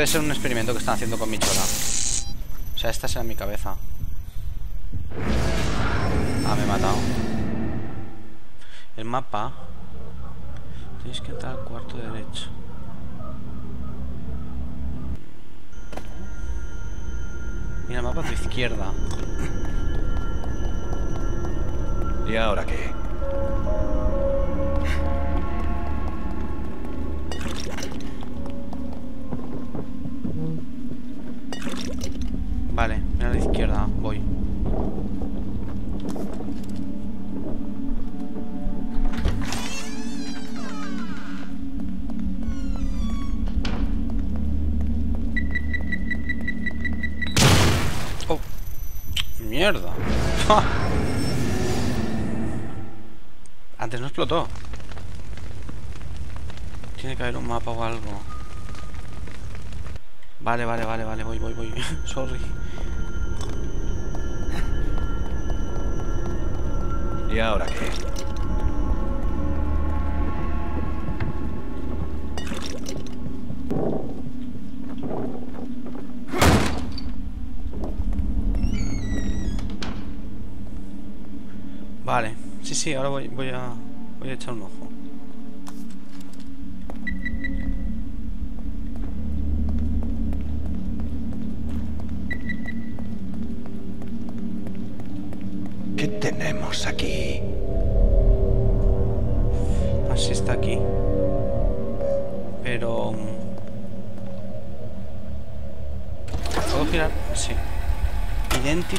ser un experimento que están haciendo con mi chola. O sea, esta será mi cabeza. Explotó. Tiene que haber un mapa o algo. Vale, vale, vale, vale, voy, voy, voy. [laughs] Sorry. ¿Y ahora qué? Vale. Sí, sí, ahora voy, voy a voy a echar un ojo. ¿Qué tenemos aquí?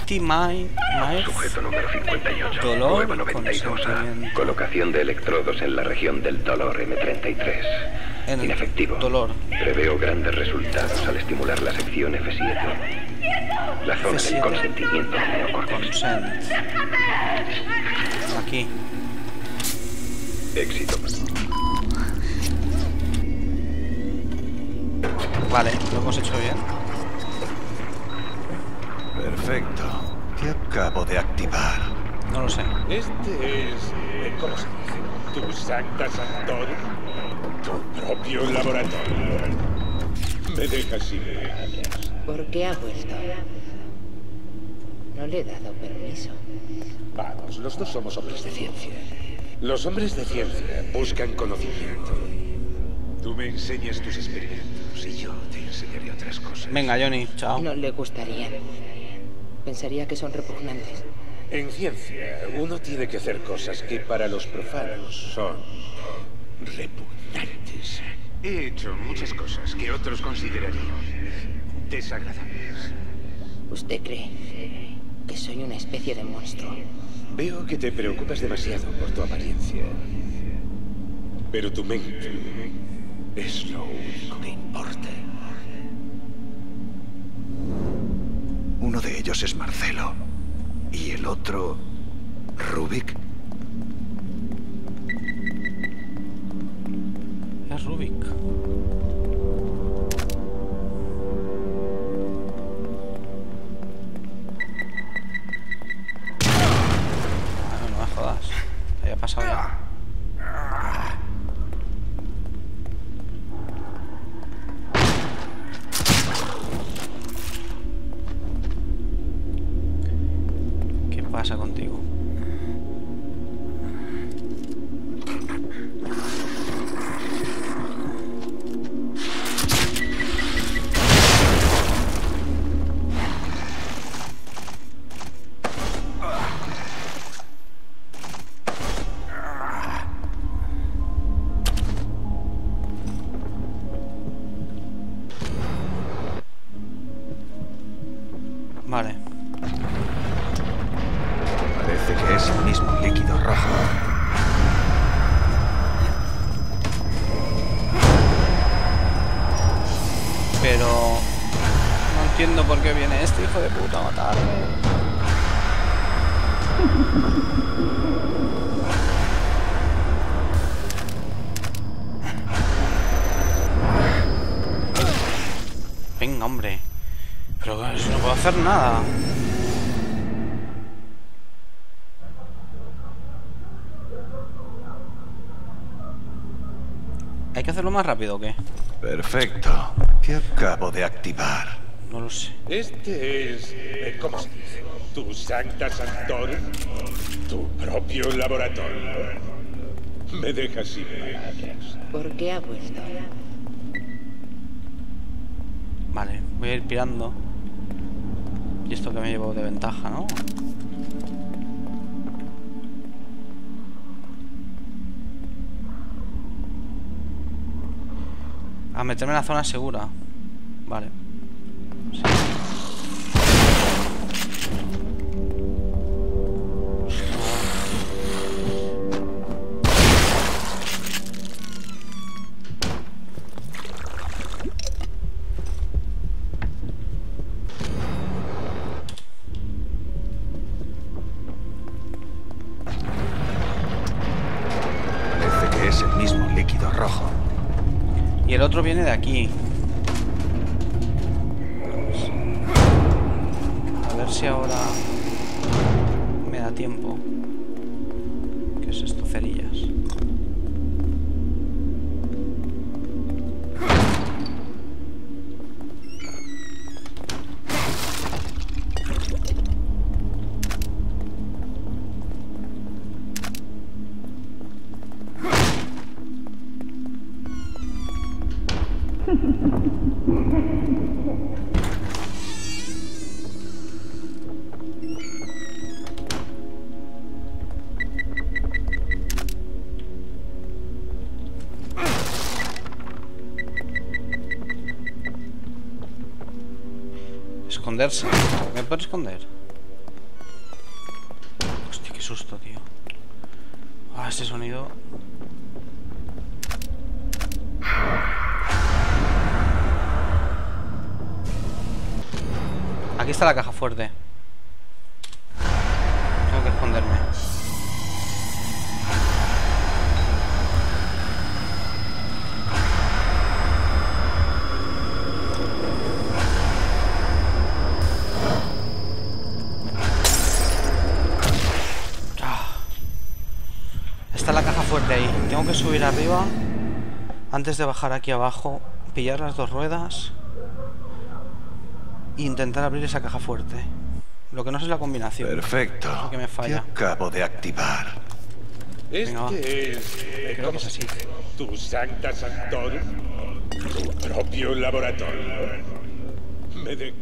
Identity Mind... Sujeto número 58. Dolor, Prueba 92A. consentimiento. Colocación de electrodos en la región del dolor M33. En Inefectivo. dolor. Preveo grandes resultados al estimular la sección F7. La zona F7. del consentimiento. Consent. Aquí. Éxito. Vale, lo hemos hecho bien. Perfecto. ¿Qué acabo de activar? No lo sé. Este es, eh, ¿cómo se dice? Tu Sancta Sanctorum, tu propio laboratorio. Me dejas ir. ¿Por qué ha vuelto? No le he dado permiso. Vamos, los dos somos hombres de ciencia. Los hombres de ciencia buscan conocimiento. Tú me enseñas tus experimentos y yo te enseñaré otras cosas. Venga, Johnny, chao. No le gustaría. Pensaría que son repugnantes. En ciencia, uno tiene que hacer cosas que para los profanos son repugnantes. He hecho muchas cosas que otros considerarían desagradables. ¿Usted cree que soy una especie de monstruo? Veo que te preocupas demasiado por tu apariencia. Pero tu mente es lo único que importa. Uno de ellos es Marcelo. Y el otro... Rubik. Es Rubik. Ah, no me jodas. Ya ha pasado ya. Nada. ¿Hay que hacerlo más rápido o qué? Perfecto. ¿Qué acabo de activar? No lo sé. Este es, eh, ¿cómo se dice? Tu Sancta Sanctorum, tu propio laboratorio. Me dejas ir. ¿Por qué ha vuelto? Vale, voy a ir pirando. Y esto que me llevo de ventaja, ¿no? A meterme en la zona segura. Vale. Viene de aquí. Esconderse. ¿Me puedo esconder? Subir arriba antes de bajar aquí abajo, pillar las dos ruedas e intentar abrir esa caja fuerte. Lo que no sé es la combinación. Perfecto. Lo que me ¿Qué falla. acabo de activar? Venga, va. Este es... Creo que es así. Tu Sancta Sanctorum. Tu propio laboratorio. Me de...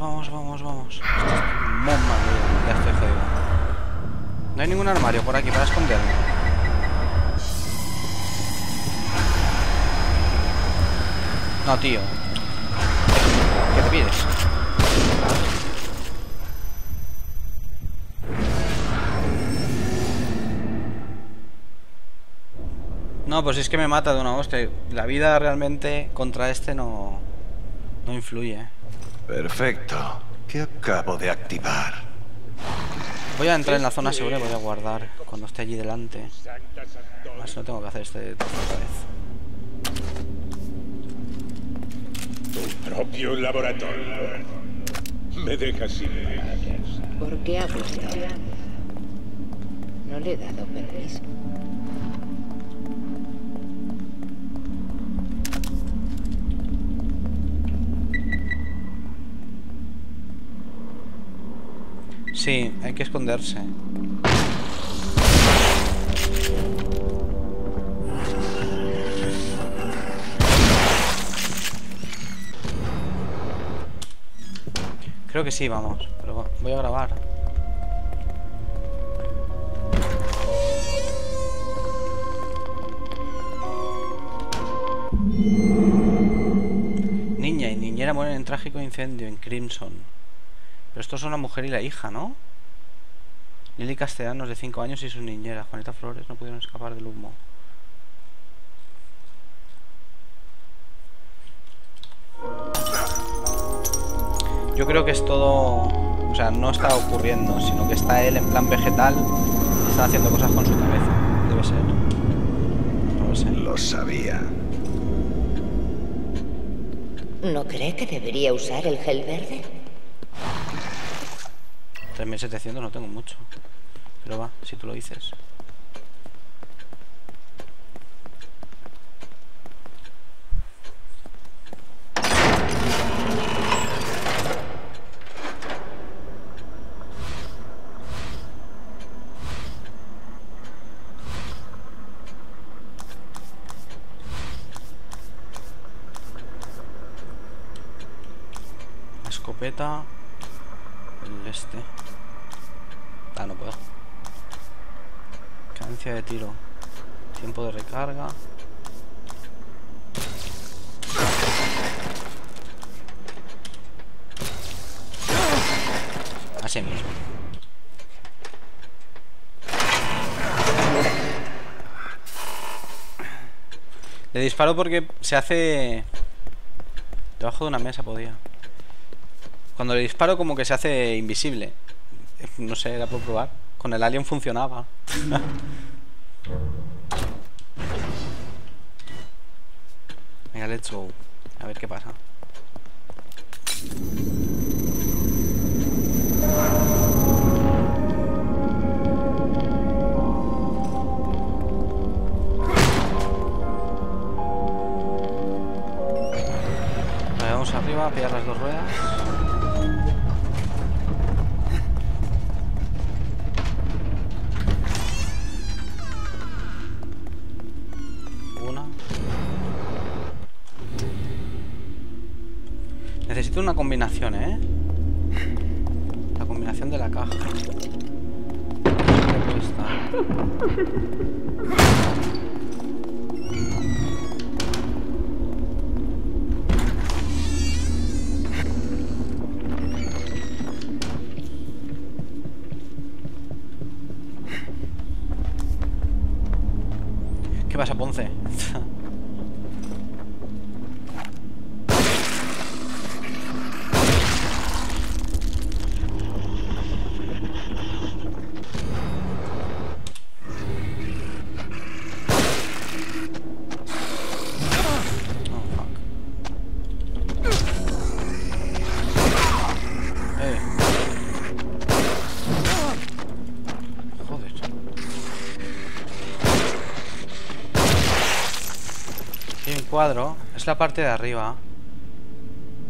Vamos, vamos, vamos. Esto es bomba. Ya estoy jodido. No hay ningún armario por aquí para esconderme. No, tío. ¿Qué te pides? No, pues es que me mata de una hostia. La vida realmente contra este no, no influye. Perfecto. ¿Qué acabo de activar? Voy a entrar en la zona segura y voy a guardar cuando esté allí delante. Más no tengo que hacer este otra vez. Tu propio laboratorio. Me dejas sin palabras. ¿Por qué ha vuelto? No le he dado permiso. Sí, hay que esconderse. Creo que sí, vamos. Pero voy a grabar. Niña y niñera mueren en trágico incendio en Crimson. Pero estos son la mujer y la hija, ¿no? Lili Castellanos, de 5 años, y su niñera. Juanita Flores no pudieron escapar del humo. Yo creo que es todo... O sea, no está ocurriendo, sino que está él en plan vegetal y está haciendo cosas con su cabeza. Debe ser. No lo sé. Lo sabía. ¿No cree que debería usar el gel verde? 3700 no tengo mucho. Pero va, si tú lo dices. La escopeta. El este. Ah, no puedo. Cadencia de tiro. Tiempo de recarga. Así mismo. Le disparo porque se hace... Debajo de una mesa podía. Cuando le disparo como que se hace invisible. No sé, era por probar. Con el alien funcionaba. [laughs] Venga, let's go. A ver qué pasa. Vamos arriba a pillar las dos ruedas. Necesito una combinación, ¿eh? La combinación de la caja. ¿Qué pasa, Ponce? Cuadro. Es la parte de arriba.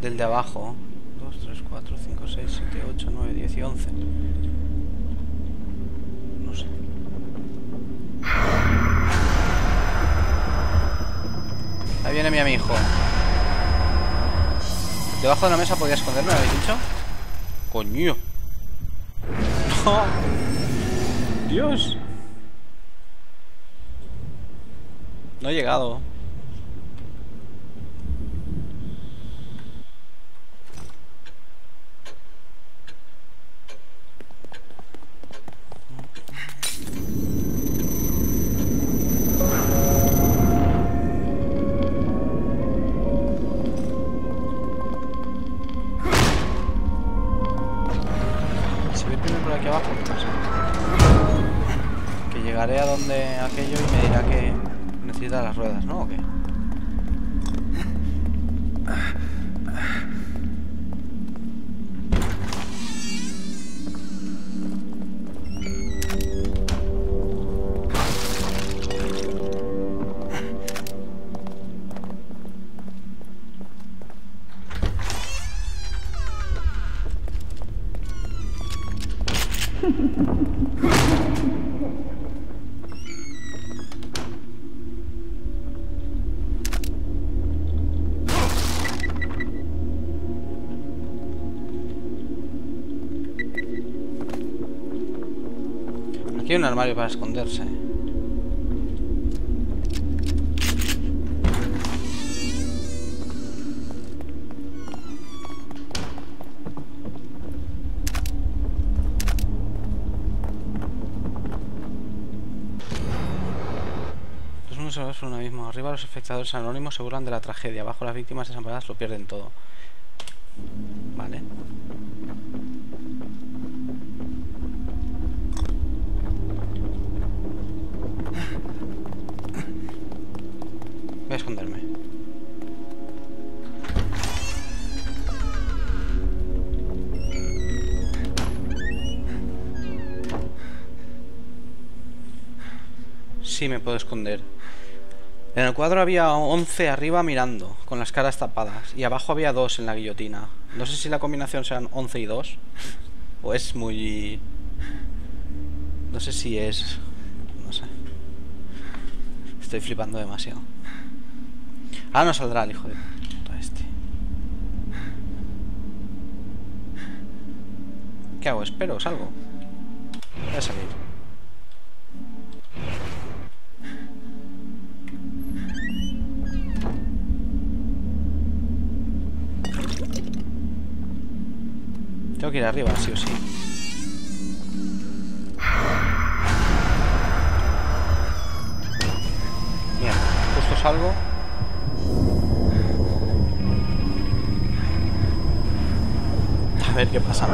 Del de abajo. 2, 3, 4, 5, 6, 7, 8, 9, 10 y 11. No sé. Ahí viene mi amigo. Debajo de la mesa podía esconderme, ¿habéis dicho? Coño. Dios. No he llegado. Tiene un armario para esconderse. un mismo. Arriba los espectadores anónimos se burlan de la tragedia. Abajo las víctimas desamparadas lo pierden todo. Puedo esconder. En el cuadro había 11 arriba mirando, con las caras tapadas. Y abajo había 2 en la guillotina. No sé si la combinación serán 11 y 2. O es muy... No sé si es... No sé. Estoy flipando demasiado. Ah, no saldrá el hijo de este. ¿Qué hago? Espero, salgo. Voy a salir. Tengo que ir arriba, sí o sí. Mierda, justo salgo. A ver qué pasa.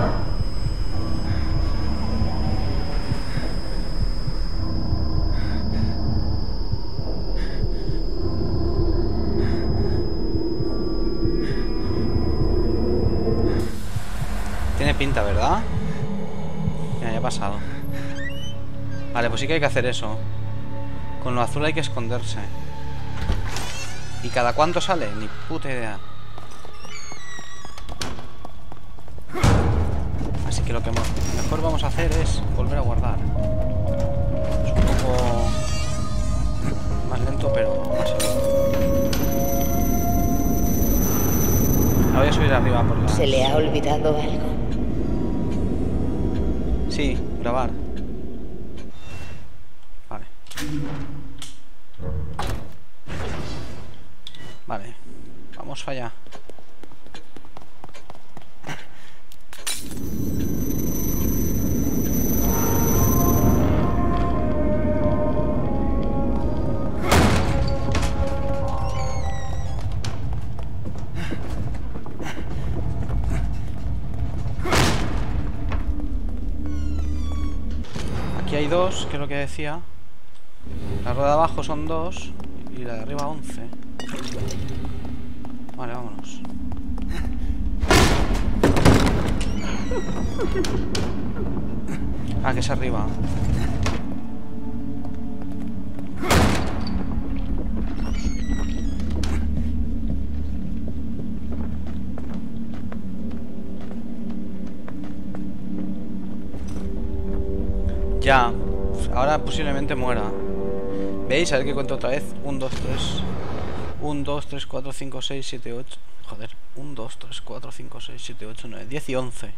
Pinta, ¿verdad? Ya, ya ha pasado. Vale, pues sí que hay que hacer eso. Con lo azul hay que esconderse. ¿Y cada cuánto sale? Ni puta idea. Así que lo que mejor vamos a hacer es volver a guardar. Es un poco más lento, pero más seguro. Voy a subir arriba por la... ¿Se le ha olvidado algo? Sí, grabar. Lo que decía. La rueda de abajo son dos y la de arriba once. Vale, vámonos. Ah, que es arriba. Posiblemente muera. ¿Veis? A ver que cuento otra vez. 1, 2, 3. 1, 2, 3, 4, 5, 6, 7, 8. Joder. 1, 2, 3, 4, 5, 6, 7, 8, 9, 10 y 11.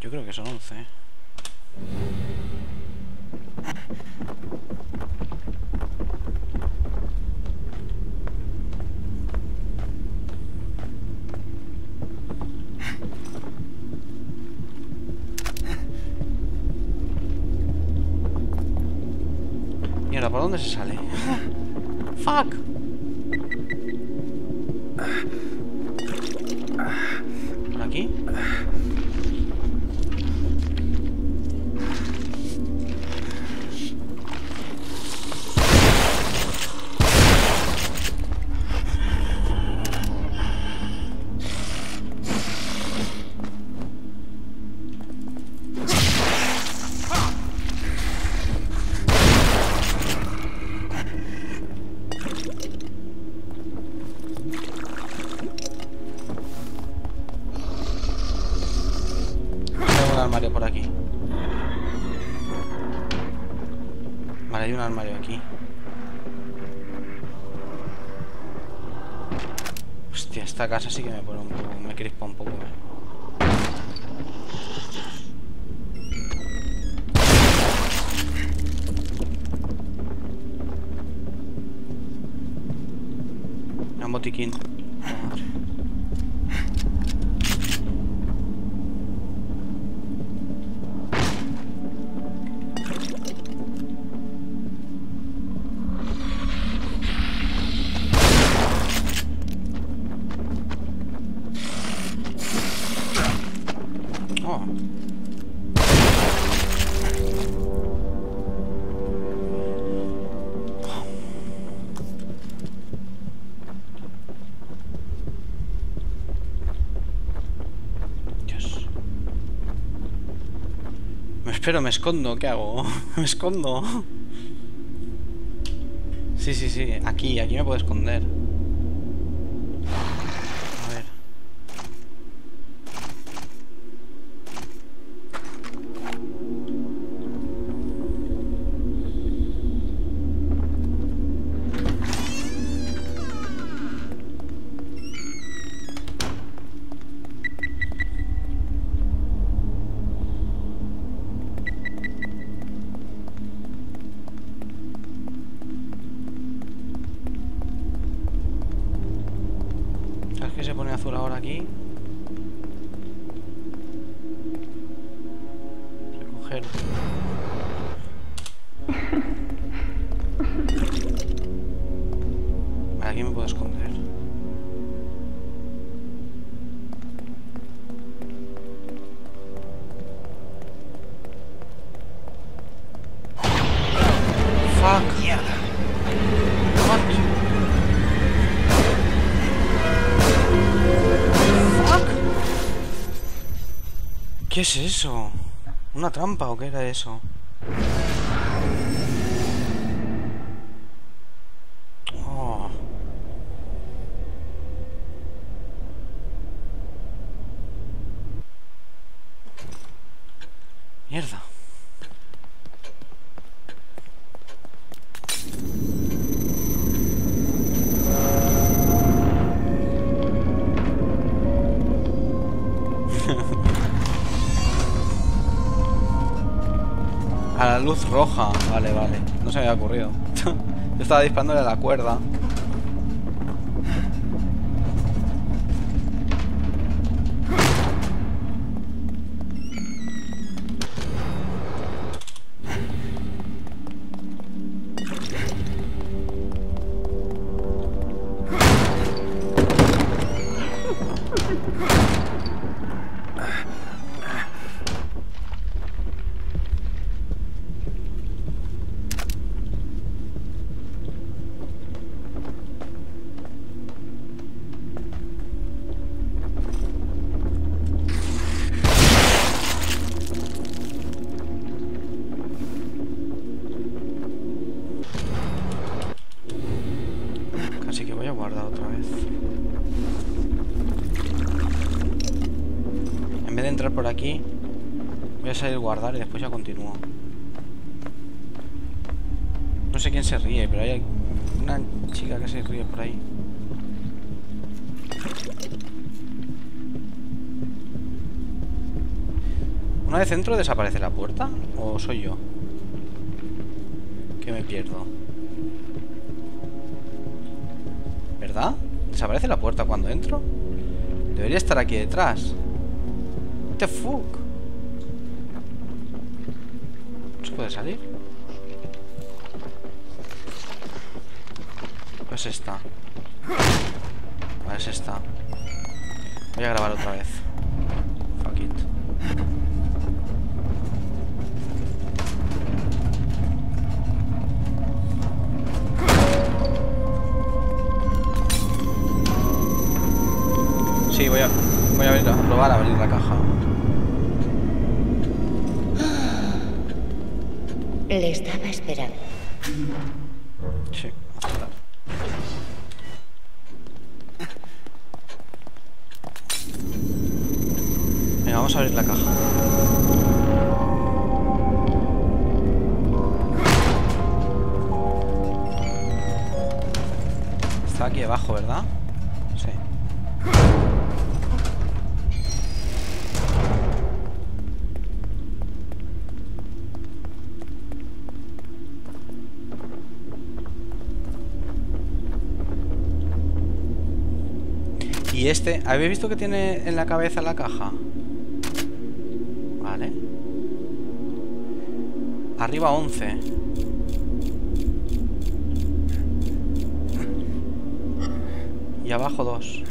Yo creo que son 11. ¿eh? Mierda, ¿por dónde se sale? ¡Fuck! Vale, hay un armario aquí. Hostia, esta casa sí que me pone un poco, me crispa un poco. eh. Un botiquín. Espero, me escondo. ¿Qué hago? [laughs] me escondo. Sí, sí, sí. Aquí, aquí me puedo esconder. Es eso? ¿Una trampa o qué era eso? Roja. Vale, vale. No se me había ocurrido. [laughs] Yo estaba disparándole a la cuerda. Sé quién se ríe, pero hay una chica que se ríe por ahí. ¿Una vez dentro desaparece la puerta? ¿O soy yo? Que me pierdo. ¿Verdad? ¿Desaparece la puerta cuando entro? Debería estar aquí detrás. What the fuck? ¿No se puede salir? Pues esta. Vale, es esta. Voy a grabar otra vez. Este, ¿habéis visto que tiene en la cabeza la caja? Vale. Arriba 11. Y abajo 2.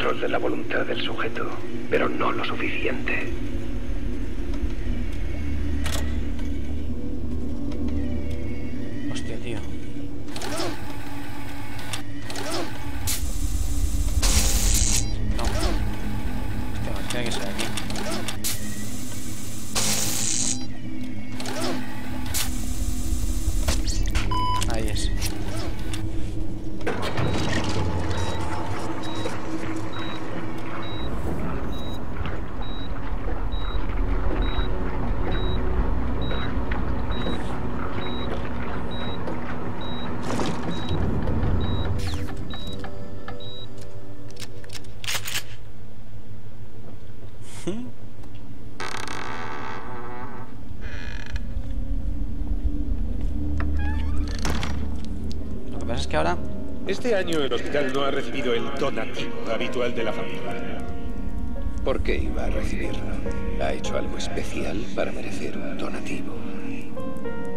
Control de la voluntad del sujeto, pero no lo suficiente. Que ahora Este año el hospital no ha recibido el donativo habitual de la familia. ¿Por qué iba a recibirlo? ¿Ha hecho algo especial para merecer un donativo?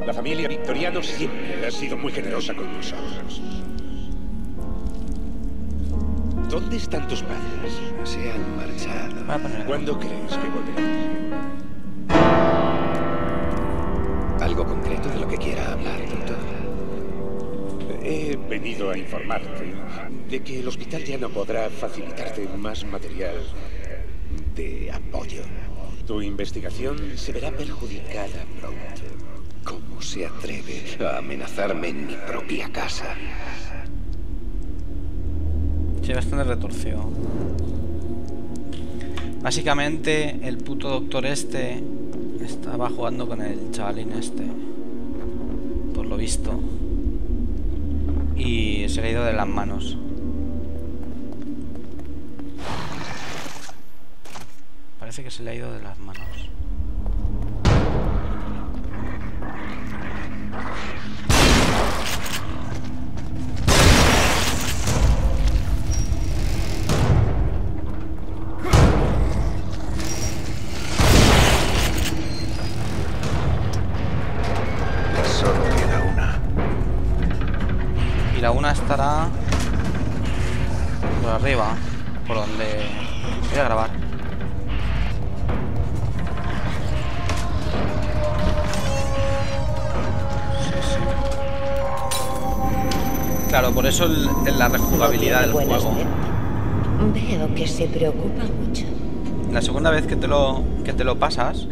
La familia Victoriano siempre ha sido muy generosa con nosotros. ¿Dónde están tus padres? Se han marchado. ¿Cuándo crees que volverán? Informarte de que el hospital ya no podrá facilitarte más material de apoyo. Tu investigación se verá perjudicada pronto. ¿Cómo se atreve a amenazarme en mi propia casa? Sí, bastante retorcido. Básicamente, el puto doctor este estaba jugando con el chavalín este. Por lo visto. Se le ha ido de las manos. Parece que se le ha ido de las manos. Por eso el- el- la rejugabilidad del juego. Veo que se preocupa mucho. La segunda vez que te lo que te lo pasas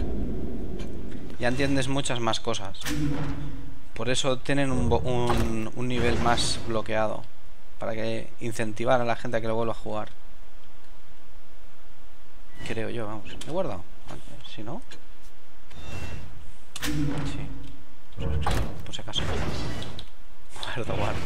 ya entiendes muchas más cosas. Por eso tienen un, un, un nivel más bloqueado para que incentivar a la gente a que lo vuelva a jugar. Creo yo, vamos. ¿Me he guardado? Si no. Sí. Por si acaso. Guardo, guardo.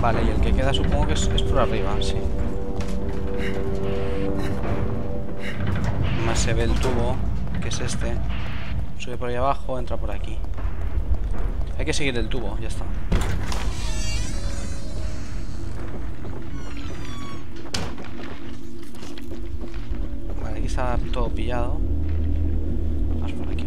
Vale, y el que queda supongo que es, es por arriba, sí. Más se ve el tubo, que es este. Sube por ahí abajo, entra por aquí. Hay que seguir el tubo, ya está. Vale, aquí está todo pillado. Vamos por aquí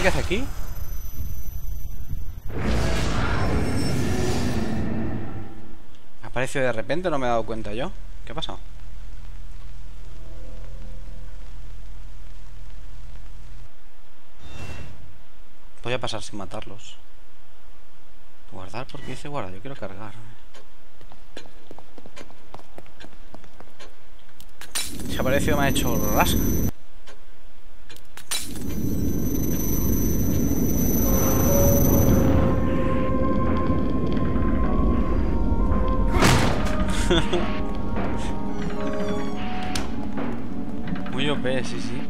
Oh, ¿y este qué hace aquí? Apareció de repente, no me he dado cuenta yo. ¿Qué ha pasado? Voy a pasar sin matarlos. Guardar porque dice guarda, yo quiero cargar. Se ha aparecido, me ha hecho rasca. [laughs] Muy OP, sí, sí.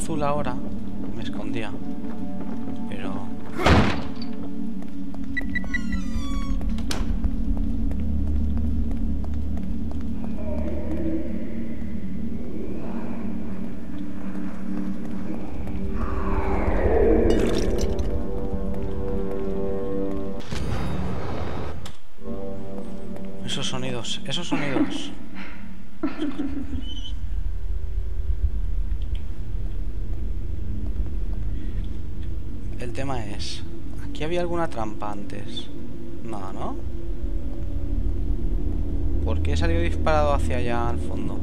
Azul ahora, había alguna trampa antes? No, ¿no? ¿Por qué he salido disparado hacia allá al fondo?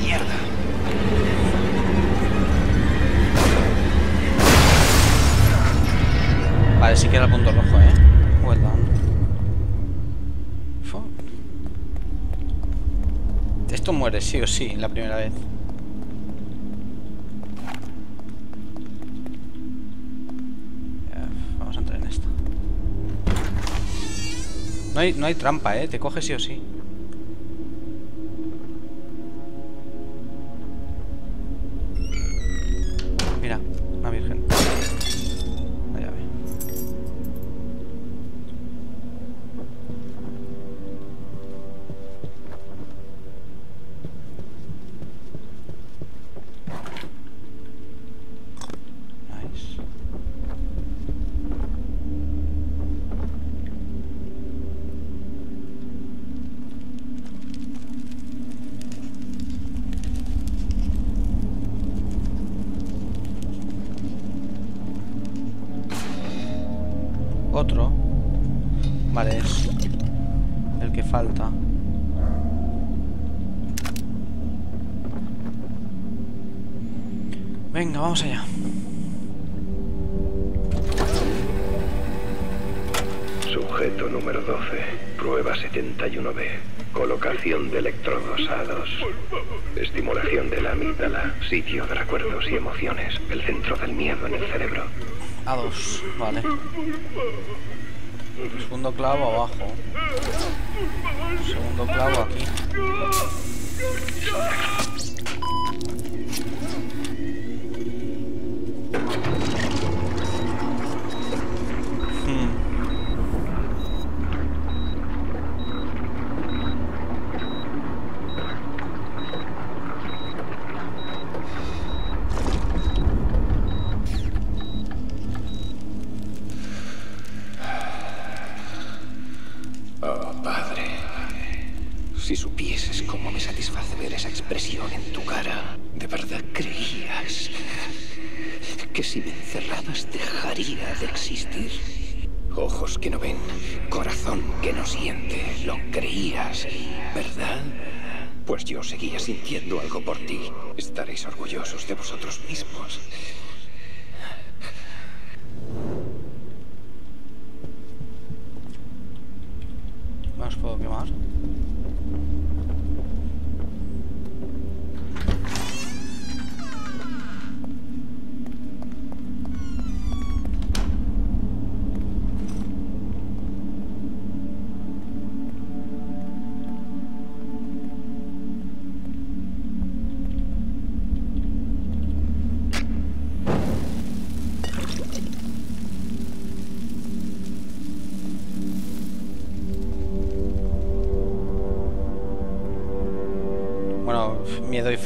¡Mierda! Vale, sí que era el punto rojo, ¿eh? Well done. Esto muere sí o sí la primera vez. No hay, no hay trampa, ¿eh? Te coge sí o sí. Vamos allá. Sujeto número 12. Prueba 71B. Colocación de electrodos A2. Estimulación de la amígdala, sitio de recuerdos y emociones, el centro del miedo en el cerebro. A dos, vale. Segundo clavo abajo.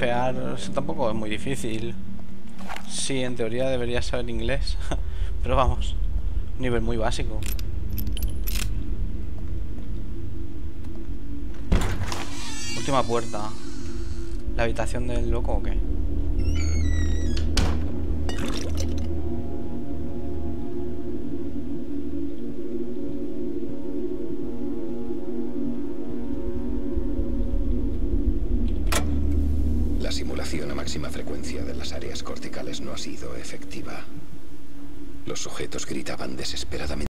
Eso tampoco es muy difícil. Sí, en teoría debería saber inglés. [laughs] Pero vamos, nivel muy básico. Última puerta. ¿La habitación del loco Los sujetos gritaban desesperadamente.